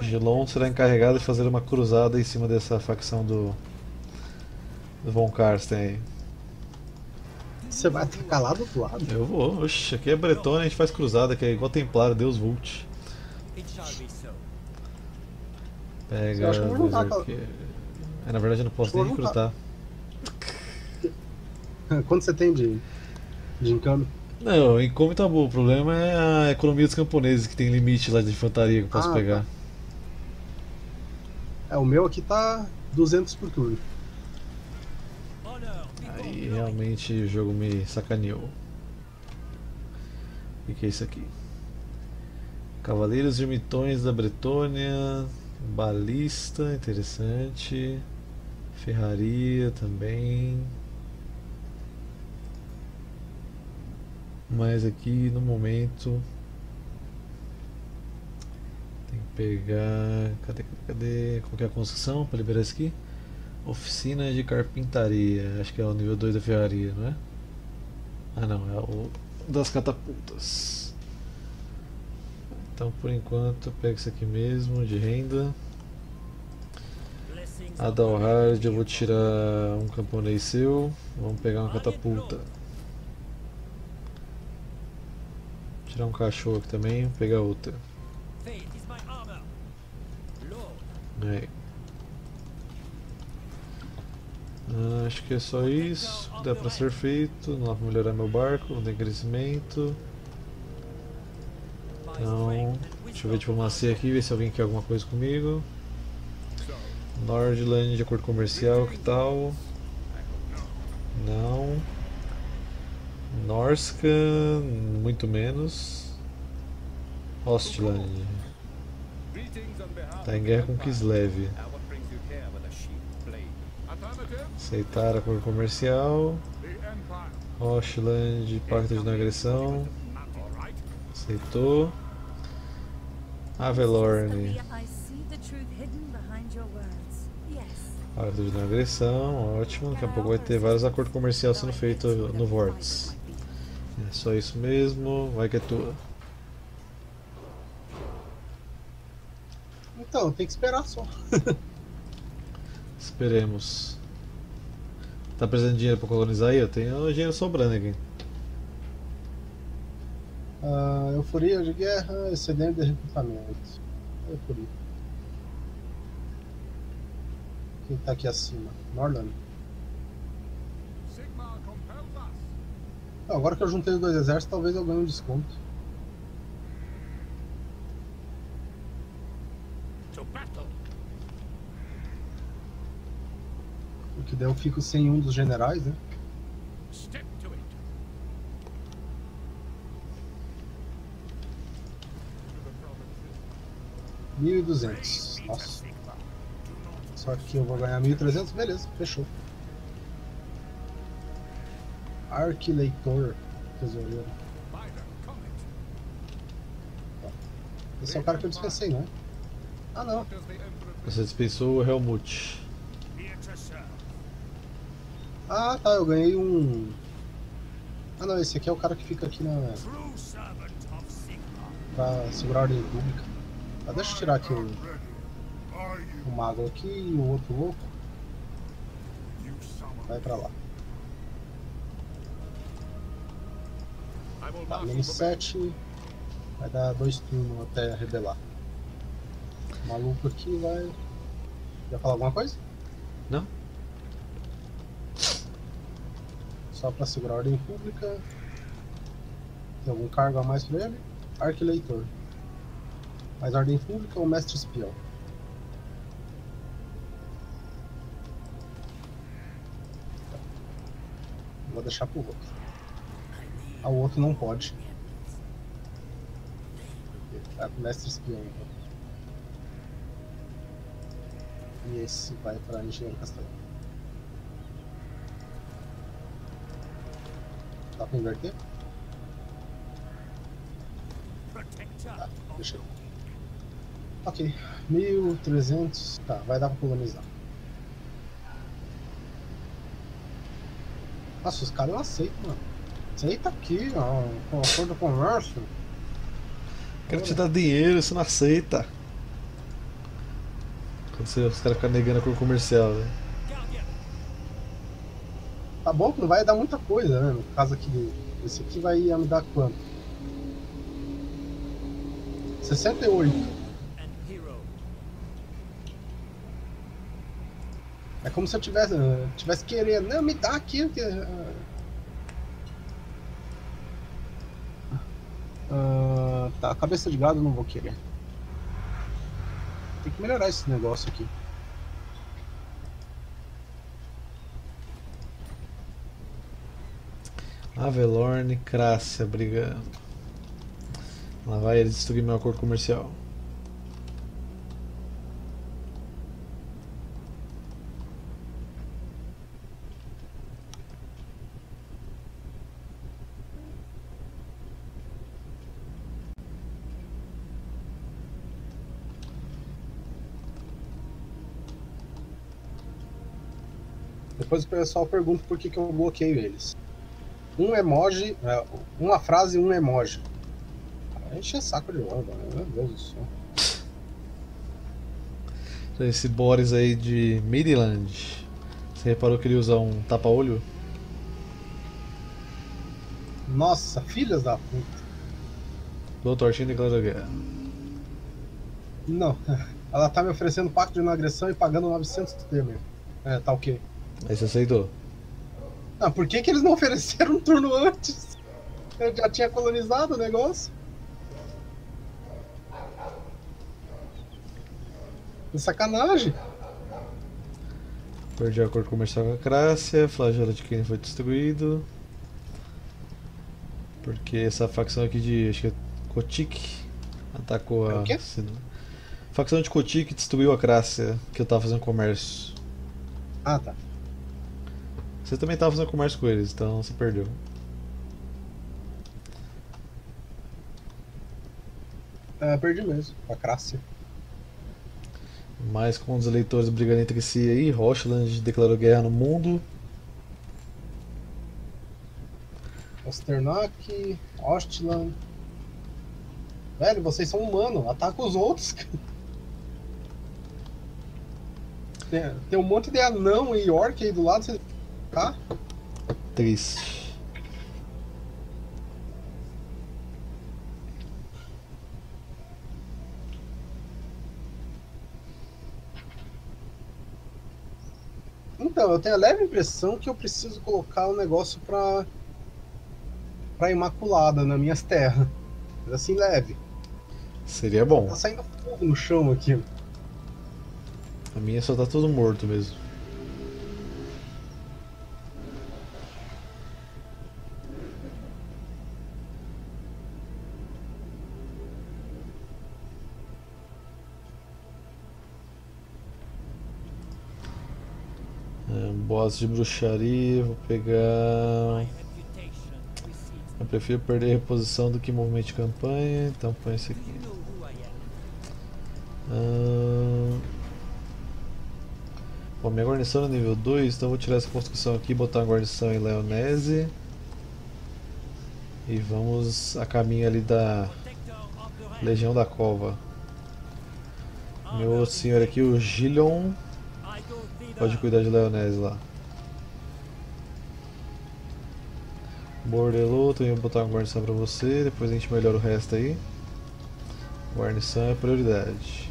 Gilon será encarregado de fazer uma cruzada em cima dessa facção do, do Von Karsten aí. Você vai atacar lá do outro lado. Eu vou, oxe, aqui é Bretônia, a gente faz cruzada, que é igual Templário, Deus Vult. Pega. Eu acho que eu vou. É, na verdade eu não posso Eu nem recrutar. Quanto você tem de, de encano? Não, em como tá bom. O problema é a economia dos camponeses, que tem limite lá de infantaria que eu posso Ah, pegar. É, o meu aqui tá 200 por turno. Realmente o jogo me sacaneou. O que, é isso aqui? Cavaleiros Ermitões da Bretônia. Balista, interessante. Ferraria também. Mas aqui no momento. Tem que pegar. Cadê, cadê? Qual é a construção para liberar isso aqui? Oficina de carpintaria. Acho que é o nível 2 da ferraria, não é? Ah não, é o das catapultas. Então por enquanto pega isso aqui mesmo de renda. Adalhard, eu vou tirar um camponês seu. Vamos pegar uma catapulta. Tirar um cachorro aqui também, pegar outra. Aí. Ah, acho que é só isso. Dá pra ser feito. Não dá pra melhorar meu barco, não tem crescimento. Então, deixa eu ver diplomacia aqui, ver se alguém quer alguma coisa comigo. Nordland de acordo comercial, que tal? Não. Norska, muito menos. Ostland, Greetings on behalf tá em guerra com Kislev. Aceitar acordo comercial. Ostland, pacto de não agressão. Aceitou. Avelorn, I see the truth hidden behind your words. Yes. pacto de não agressão, ótimo. Daqui a pouco vai ter vários acordos comerciais sendo feitos no Vortex. É só isso mesmo, vai que é tua. Então, tem que esperar só. Esperemos. Tá precisando de dinheiro pra colonizar aí? Eu tenho dinheiro sobrando aqui. Ah, euforia de guerra, excedente de recrutamento. Euforia. Quem tá aqui acima? Norland. Agora que eu juntei os dois exércitos, talvez eu ganhe um desconto. que daí eu fico sem um dos generais, né? Mil e duzentos. Nossa. Só que eu vou ganhar mil e trezentos, beleza, fechou. Arquileitor, tesoureiro. Esse é o cara que eu dispensei, né? Ah não. Você dispensou o Helmut. Ah, tá, eu ganhei um... Ah, não, esse aqui é o cara que fica aqui na... Pra segurar a ordem pública. Ah, deixa eu tirar aqui o, o mago aqui e o outro louco. Vai pra lá. Tá, menos the men. 7. Vai dar dois turnos até rebelar. O maluco aqui vai. Quer falar alguma coisa? Não? Só pra segurar a ordem pública. Tem algum cargo a mais pra ele? Arquileitor. Mais ordem pública ou mestre espião? Vou deixar pro outro. Ah, o outro não pode. Tá mestre espião. então. E esse vai pra engenheiro castelo. Dá pra inverter? Of deixa eu. Ok, 1300. Tá, vai dar pra colonizar. Nossa, os caras não aceitam, mano. Aceita aqui, ó, com acordo de comércio. Quero te dar dinheiro, você não aceita. Quando você, os caras ficam negando a cor comercial, né? Bom que não vai dar muita coisa, né? No caso aqui, esse aqui vai me dar quanto? 68. And hero. É como se eu tivesse, tivesse querendo. Não, me dá aqui. que, ah. Ah, tá, cabeça de gado eu não vou querer. Tem que melhorar esse negócio aqui. Avelorn, Crácia, brigando. Lá vai ele destruir meu acordo comercial. Depois o pessoal pergunta por que, que eu bloqueio eles. Um emoji, é, uma frase e um emoji. É saco de onda, né? Meu Deus do céu. Esse Boris aí de Midland. Você reparou que ele usa um tapa-olho? Nossa, filhas da puta. Doutor Ortin declarou guerra. Não, ela tá me oferecendo pacto de não agressão e pagando 900 temer. É, tá ok. Aí você aceitou. Ah, por que, que eles não ofereceram um turno antes? Eu já tinha colonizado o negócio. Que sacanagem. Perdi o acordo comercial com a Crácia. Flagelo de Kane foi destruído. Porque essa facção aqui de. Acho que é Kotik. Atacou É a. o quê? Sin- Facção de Kotik destruiu a Crácia. Que eu tava fazendo comércio. Ah, tá. Você também tava fazendo comércio com eles, então você perdeu. É, perdi mesmo. A Crácia. Mais com os eleitores brigando entre si aí. Rochland declarou guerra no mundo. Osternak, Ostland. Velho, vocês são humanos. Ataca os outros. Tem, tem um monte de anão e orc aí do lado. Vocês... Tá? Triste. Então, eu tenho a leve impressão que eu preciso colocar o negócio pra. pra Imaculada nas minhas terras. Mas assim, leve. Seria bom. Tá saindo fogo no chão aqui. A minha só tá tudo morto mesmo. Boss de bruxaria, vou pegar. Eu prefiro perder reposição do que movimento de campanha, então põe esse aqui. Ahn. Bom, minha guarnição é nível 2, então vou tirar essa construção aqui botar uma guarnição em Leonese. E vamos a caminho ali da. Legião da Cova. Meu senhor aqui, o thither. Pode cuidar de Leonese lá. Bordelô, também vou botar uma guarnição pra você, depois a gente melhora o resto aí. Guarnição é prioridade.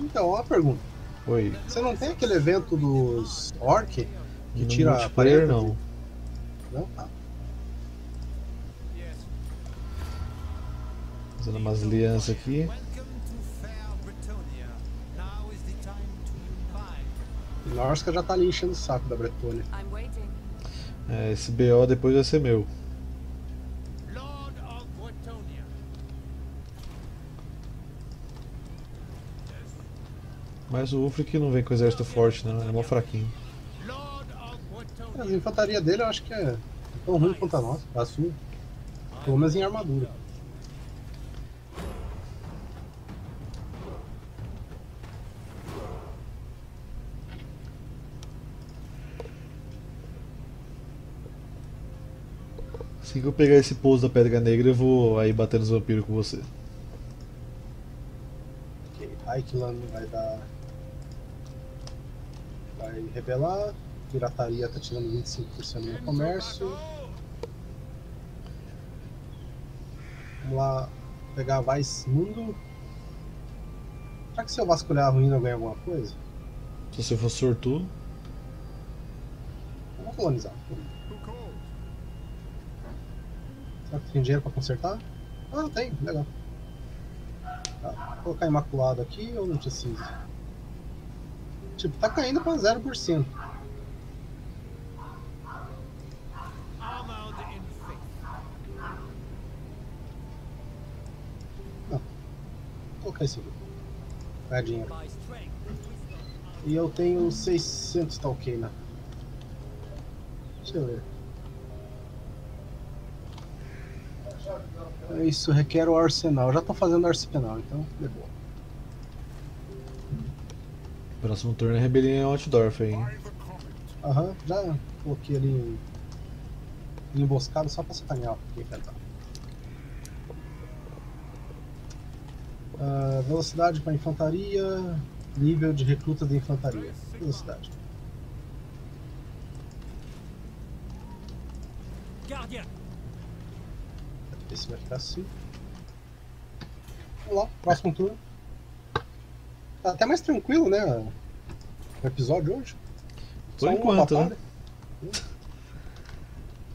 Então, uma pergunta. Oi, Você não tem aquele evento dos orc que no tira a parede? não. Não? Ah, Yes. Fazendo umas alianças aqui. Norska já tá ali enchendo o saco da waiting. É, esse BO depois vai ser meu. Mas o Ulfric não vem com exército forte não, é mó fraquinho. Mas a infantaria dele eu acho que é tão ruim quanto a nossa, a sua. Pelo menos em armadura. Que eu pegar esse pouso da Pedra Negra, eu vou aí bater nos vampiros com você. Ok, Aiklan vai dar. Vai rebelar. Pirataria tá tirando 25% do meu comércio. Vamos lá pegar Vice Mundo. Será que se eu vasculhar a ruína eu ganho alguma coisa? Se você for sortudo, Eu vou colonizar. Será que tem dinheiro pra consertar? Ah, tem, legal. Tá, vou colocar imaculado aqui ou não precisa? Tipo, tá caindo pra 0%. Armored in faith. Vou colocar isso aqui. Ganhar dinheiro. E eu tenho 600 tá ok, né? Deixa eu ver. Isso requer o arsenal. Já tô fazendo arsenal, então é boa. próximo turno é rebelião em Outdorf aí. Aham, já coloquei ali em, em emboscado só pra sacanear quem cantar. Ah, velocidade para infantaria, nível de recruta de infantaria. Velocidade. Esse vai ficar assim. Vamos lá, próximo turno. Tá até mais tranquilo, né? O episódio hoje. Por Só enquanto, né?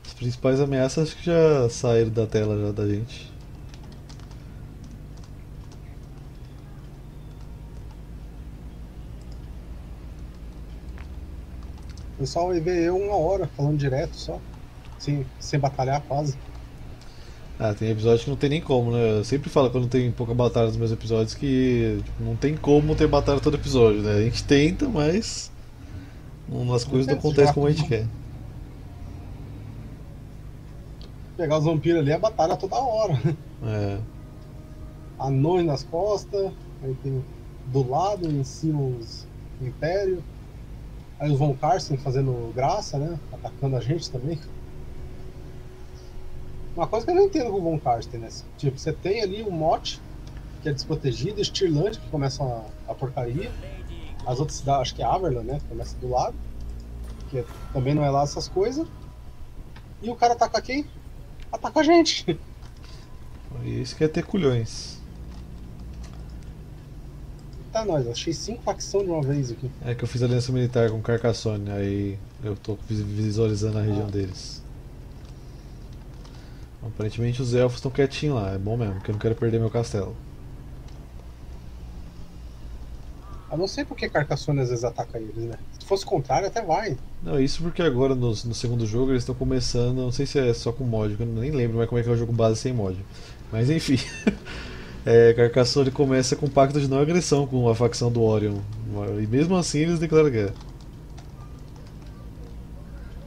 As principais ameaças acho que já saíram da tela já da gente. O pessoal vai ver eu uma hora falando direto só. Sem, sem batalhar quase. Ah, tem episódio que não tem nem como, né? Eu sempre falo quando tem pouca batalha nos meus episódios que tipo, não tem como ter batalha todo episódio, né? A gente tenta, mas as coisas não acontecem como a gente quer. Pegar os vampiros ali é batalha toda hora. É. Anões nas costas, aí tem do lado, em cima os Império. Aí os Von Carson fazendo graça, né? Atacando a gente também. Uma coisa que eu não entendo com o Von Karsten, né? Tipo, você tem ali o Mote, que é desprotegido, Stirland, que começa a, a porcaria. As outras cidades, acho que é Averland, né? Que começa do lado. Que também não é lá essas coisas. E o cara ataca quem? Ataca a gente. Isso que é ter culhões. Tá, nós, achei cinco facções de uma vez aqui. É que eu fiz aliança militar com Carcassonne, aí eu tô vis- visualizando a região Ah. deles. Aparentemente os elfos estão quietinhos lá, é bom mesmo, porque eu não quero perder meu castelo. Eu não sei por que Carcassonne às vezes ataca eles, né? Se fosse o contrário, até vai. Não, isso porque agora no, no segundo jogo eles estão começando, não sei se é só com mod, eu nem lembro mais como é que é o jogo base sem mod. Mas enfim. é, Carcassonne começa com pacto de não agressão com a facção do Orion. E mesmo assim eles declaram guerra.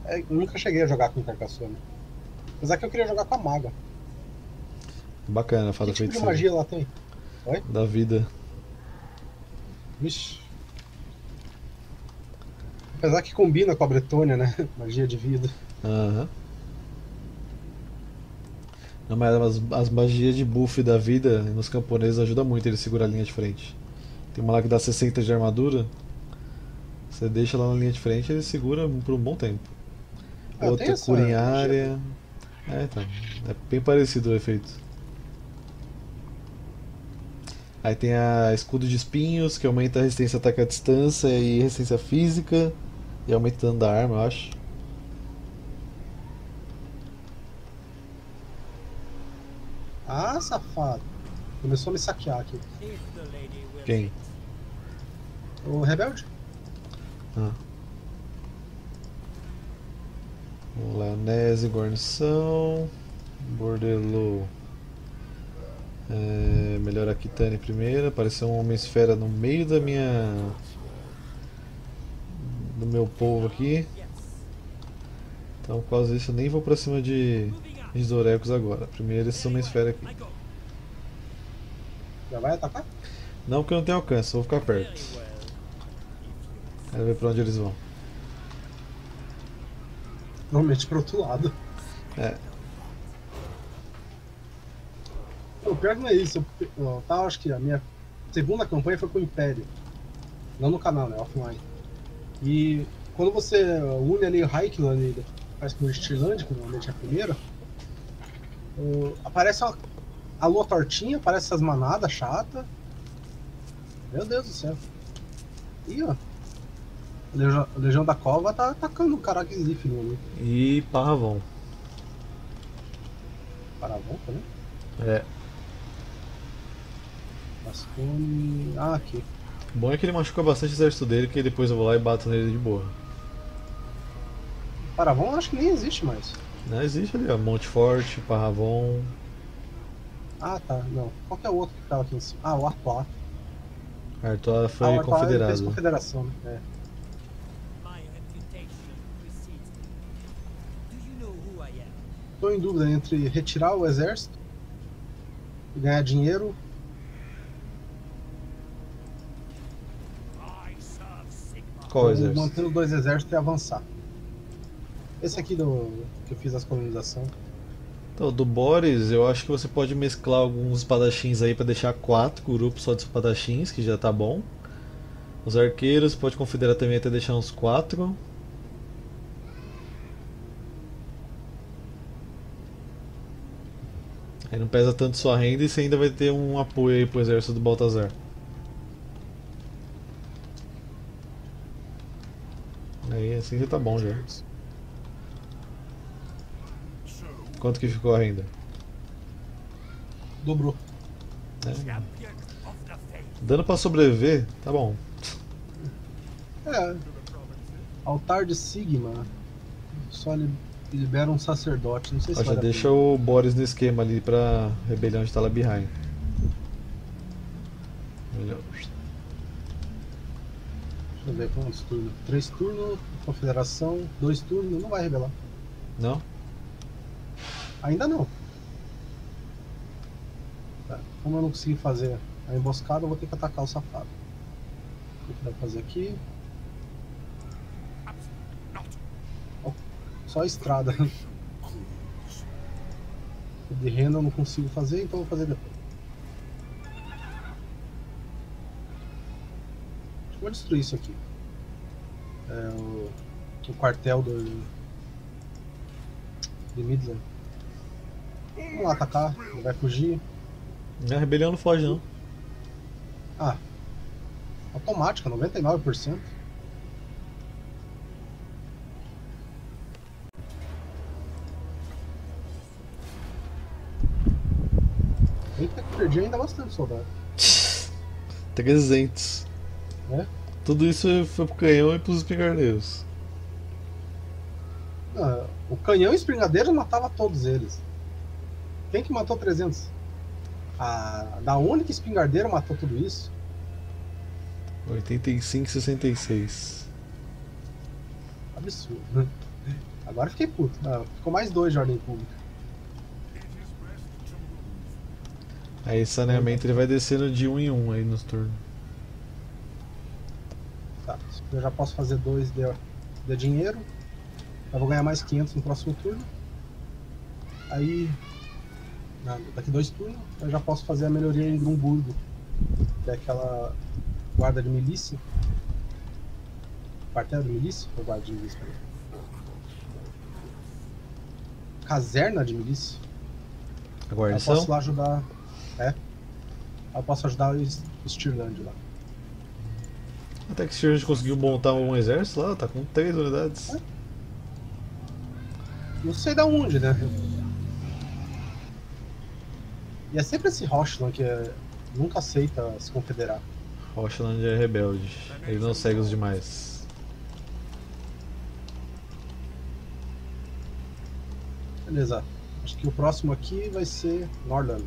É, nunca cheguei a jogar com Carcassonne. Apesar que eu queria jogar com a maga. Bacana, fada Que tipo feiticeira. magia ela tem? Da vida. Vixe. Apesar que combina com a Bretônia, né? Magia de vida. Aham. Não, mas as, as magias de buff da vida nos camponeses ajudam muito ele segurar a linha de frente. Tem uma lá que dá 60 de armadura. Você deixa lá na linha de frente ele segura por um bom tempo. Ah, Outra cura em área. É, então. É bem parecido o efeito. Aí tem a escudo de espinhos, que aumenta a resistência a ataque à distância e resistência física. E aumenta o dano da arma, eu acho. Ah, safado. Começou a me saquear aqui. Quem? O rebelde? Ah. Vamos lá, Nese, guarnição. Bordelô. É, melhor a Kitane primeiro. Apareceu um Homem-Esfera no meio da minha. do meu povo aqui. Então, por causa disso, eu nem vou pra cima de, de Zorecos agora. Primeiro esse Homem-Esfera aqui. Já vai atacar? Não, porque eu não tenho alcance, vou ficar perto. Quero ver pra onde eles vão. Normalmente pro outro lado. É. O pior que não é isso. Eu, eu tava, acho que a minha segunda campanha foi com o Império. Não no canal, né? Offline. E quando você une ali o Highland e faz com o Stirland, que normalmente é a primeira, o- aparece uma- a lua tortinha, aparece essas manadas chata. Meu Deus do céu. Ih, ó. Legião, Legião da Cova tá atacando o caraca Zifino ali. E Parravon. Para a volta, né? É. Bastone. Ah, aqui. O bom é que ele machuca bastante o exército dele, que depois eu vou lá e bato nele de boa. Paravon acho que nem existe mais. Não existe ali, ó. Monte Forte, Parravon. Ah, tá. Não. Qual que é o outro que tava aqui em cima? Ah, o Artois. Artois ah, foi o Artois ele fez confederado. confederação, né? É. Tô em dúvida entre retirar o exército e ganhar dinheiro. Qual exército? manter os dois exércitos e avançar. Esse aqui do que eu fiz as colonizações. Então, do Boris, eu acho que você pode mesclar alguns espadachins aí pra deixar quatro grupos só de espadachins, que já tá bom. Os arqueiros, pode confederar também até deixar uns quatro. Aí não pesa tanto sua renda e você ainda vai ter um apoio aí pro exército do Baltazar. Aí assim já tá bom já. Quanto que ficou a renda? Dobrou. É. Dando pra sobreviver, tá bom. É. Altar de Sigma. Só li- libera um sacerdote. Não sei se Ó, já deixa o Boris no esquema ali pra rebelião de Talabheim. Melhor. Deixa eu ver quantos turnos. Três turnos, confederação, dois turnos, não vai revelar. Não? Ainda não. Tá, Como eu não consegui fazer a emboscada, eu vou ter que atacar o safado. O que dá pra fazer aqui? Só a estrada. De renda eu não consigo fazer, então vou fazer depois. Vou destruir isso aqui. É o, o quartel do. de Midland. Vamos lá atacar, ele vai fugir. A rebelião não foge não. Ah, automática, 99%. Perdi ainda bastante soldado. 300. É? Tudo isso foi pro canhão e pros espingardeiros. Ah, o canhão e espingardeiro matava todos eles. Quem que matou 300? A, da única espingardeiro matou tudo isso? 85 66. Absurdo. né? Agora fiquei puto. Ah, ficou mais dois de ordem pública. Aí saneamento ele vai descendo de um em um aí nos turnos. Tá. Eu já posso fazer dois de, de dinheiro. Eu vou ganhar mais 500 no próximo turno. Aí, daqui dois turnos, eu já posso fazer a melhoria em Grumburgo. Que é aquela guarda de milícia. Quartel de milícia? Ou guarda de milícia? peraí. Caserna de milícia. A Eu guarnição? posso lá ajudar. É. Eu posso ajudar o o Stirland lá. Até que a gente conseguiu montar um exército lá, tá com três unidades. Não sei da onde, né? E é sempre esse Rochland que é- nunca aceita se confederar. Rochland é rebelde. Ele não segue os demais. Beleza. Acho que o próximo aqui vai ser Norland.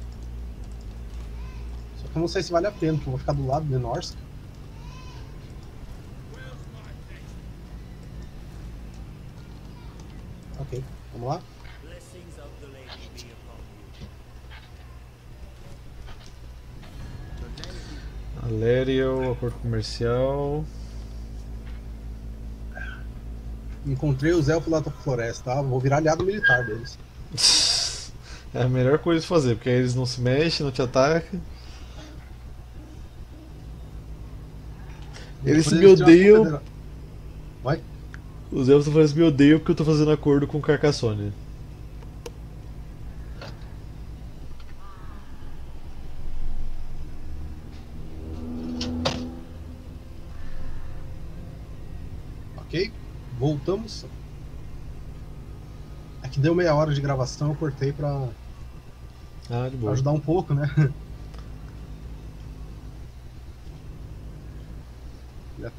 Eu não sei se vale a pena, porque eu vou ficar do lado de Norsk. Ok, vamos lá. Blessings of the lady be upon you. Alerial, acordo comercial. Encontrei os elfos lá da floresta, tá? Vou virar aliado militar deles. É a melhor coisa de fazer, porque aí eles não se mexem, não te atacam. Eles me odeiam. Vai? Os elfos estão falando me odeiam porque eu tô fazendo acordo com Carcassonne. Ok, voltamos. É que deu meia hora de gravação, eu cortei pra, Ah, de pra boa. ajudar um pouco, né?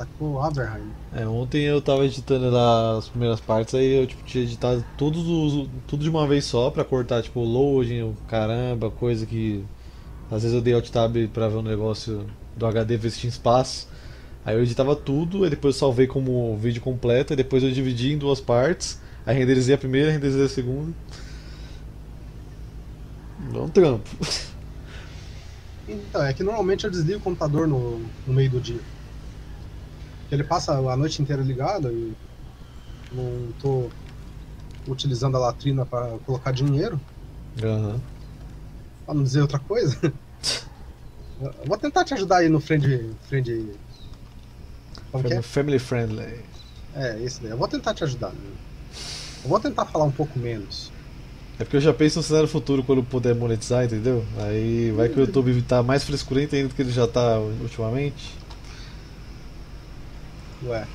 atacou Aberheim. É, ontem eu tava editando lá as primeiras partes, aí eu tipo, tinha editado todos os, tudo de uma vez só pra cortar, tipo, loading, o caramba, coisa que. Às vezes eu dei alt tab pra ver um negócio do HD, ver se tinha espaço. Aí eu editava tudo, aí depois eu salvei como vídeo completo, e depois eu dividi em duas partes. Aí renderizei a primeira, renderizei a segunda. Não trampo. Então, é que normalmente eu desligo o computador no, no meio do dia. Porque ele passa a noite inteira ligado e não tô utilizando a latrina para colocar dinheiro, Aham. pra não dizer outra coisa. Eu vou tentar te ajudar aí no friend. friend como que é? Family friendly. É, esse daí. Eu vou tentar te ajudar. né? Eu vou tentar falar um pouco menos. É porque eu já penso no cenário futuro quando puder monetizar, entendeu? Aí vai que o YouTube tá mais frescurento ainda do que ele já tá ultimamente. Ué,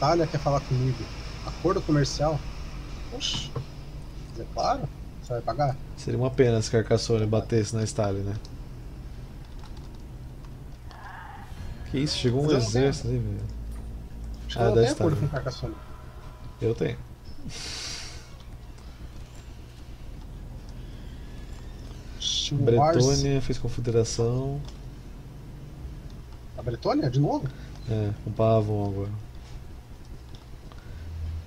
Talha quer falar comigo. Acordo comercial? Oxi. É claro, você vai pagar? Seria uma pena se Carcassonne batesse na Stali, né? Que isso, chegou um eu exército ali, velho. Acho que Ah, eu tenho acordo com Carcassonne. Eu tenho. Bretônia fez confederação. A Bretônia? De novo? É, com Pavon agora.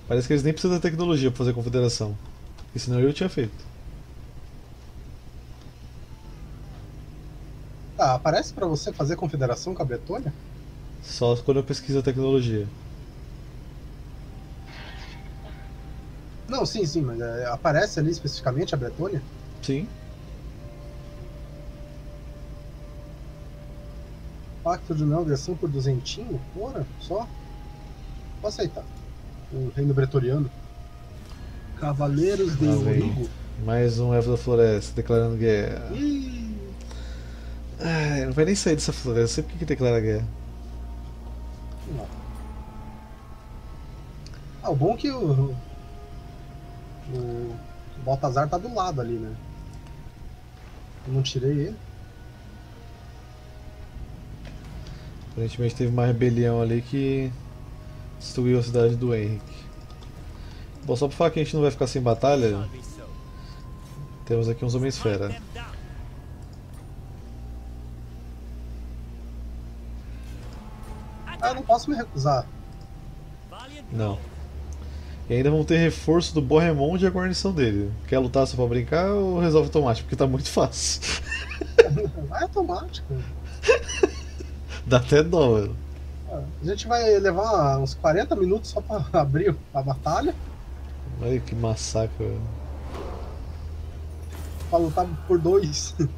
Parece que eles nem precisam da tecnologia pra fazer confederação. Porque senão eu tinha feito. Ah, aparece pra você fazer confederação com a Bretônia? Só quando eu pesquiso a tecnologia. Não, sim, sim, mas é, aparece ali especificamente a Bretônia? Sim. Pacto de não agressão por duzentinho? Porra, só? Vou aceitar. O reino bretoriano. Cavaleiros de. Origo. Mais um elfo da floresta declarando guerra. Ih, Ai, não vai nem sair dessa floresta, não sei por que que declara guerra. não. Ah, o bom é que o. O, o Baltazar tá do lado ali, né? Eu não tirei ele. Aparentemente teve uma rebelião ali que destruiu a cidade do Henrique. Bom, só pra falar que a gente não vai ficar sem batalha, temos aqui uns homens fera. Ah, eu não posso me recusar. Não. E ainda vão ter reforço do Borremond e a guarnição dele. Quer lutar só pra brincar ou resolve automático? Porque tá muito fácil. Vai automático. Dá até dó, velho. A gente vai levar uns 40 minutos só pra abrir a batalha, Olha que massacre, velho. pra lutar por dois.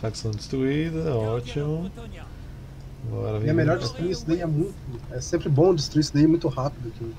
Facção destruída, ótimo. Bora, E vem é melhor destruir isso daí é muito. É sempre bom destruir isso daí muito rápido. Que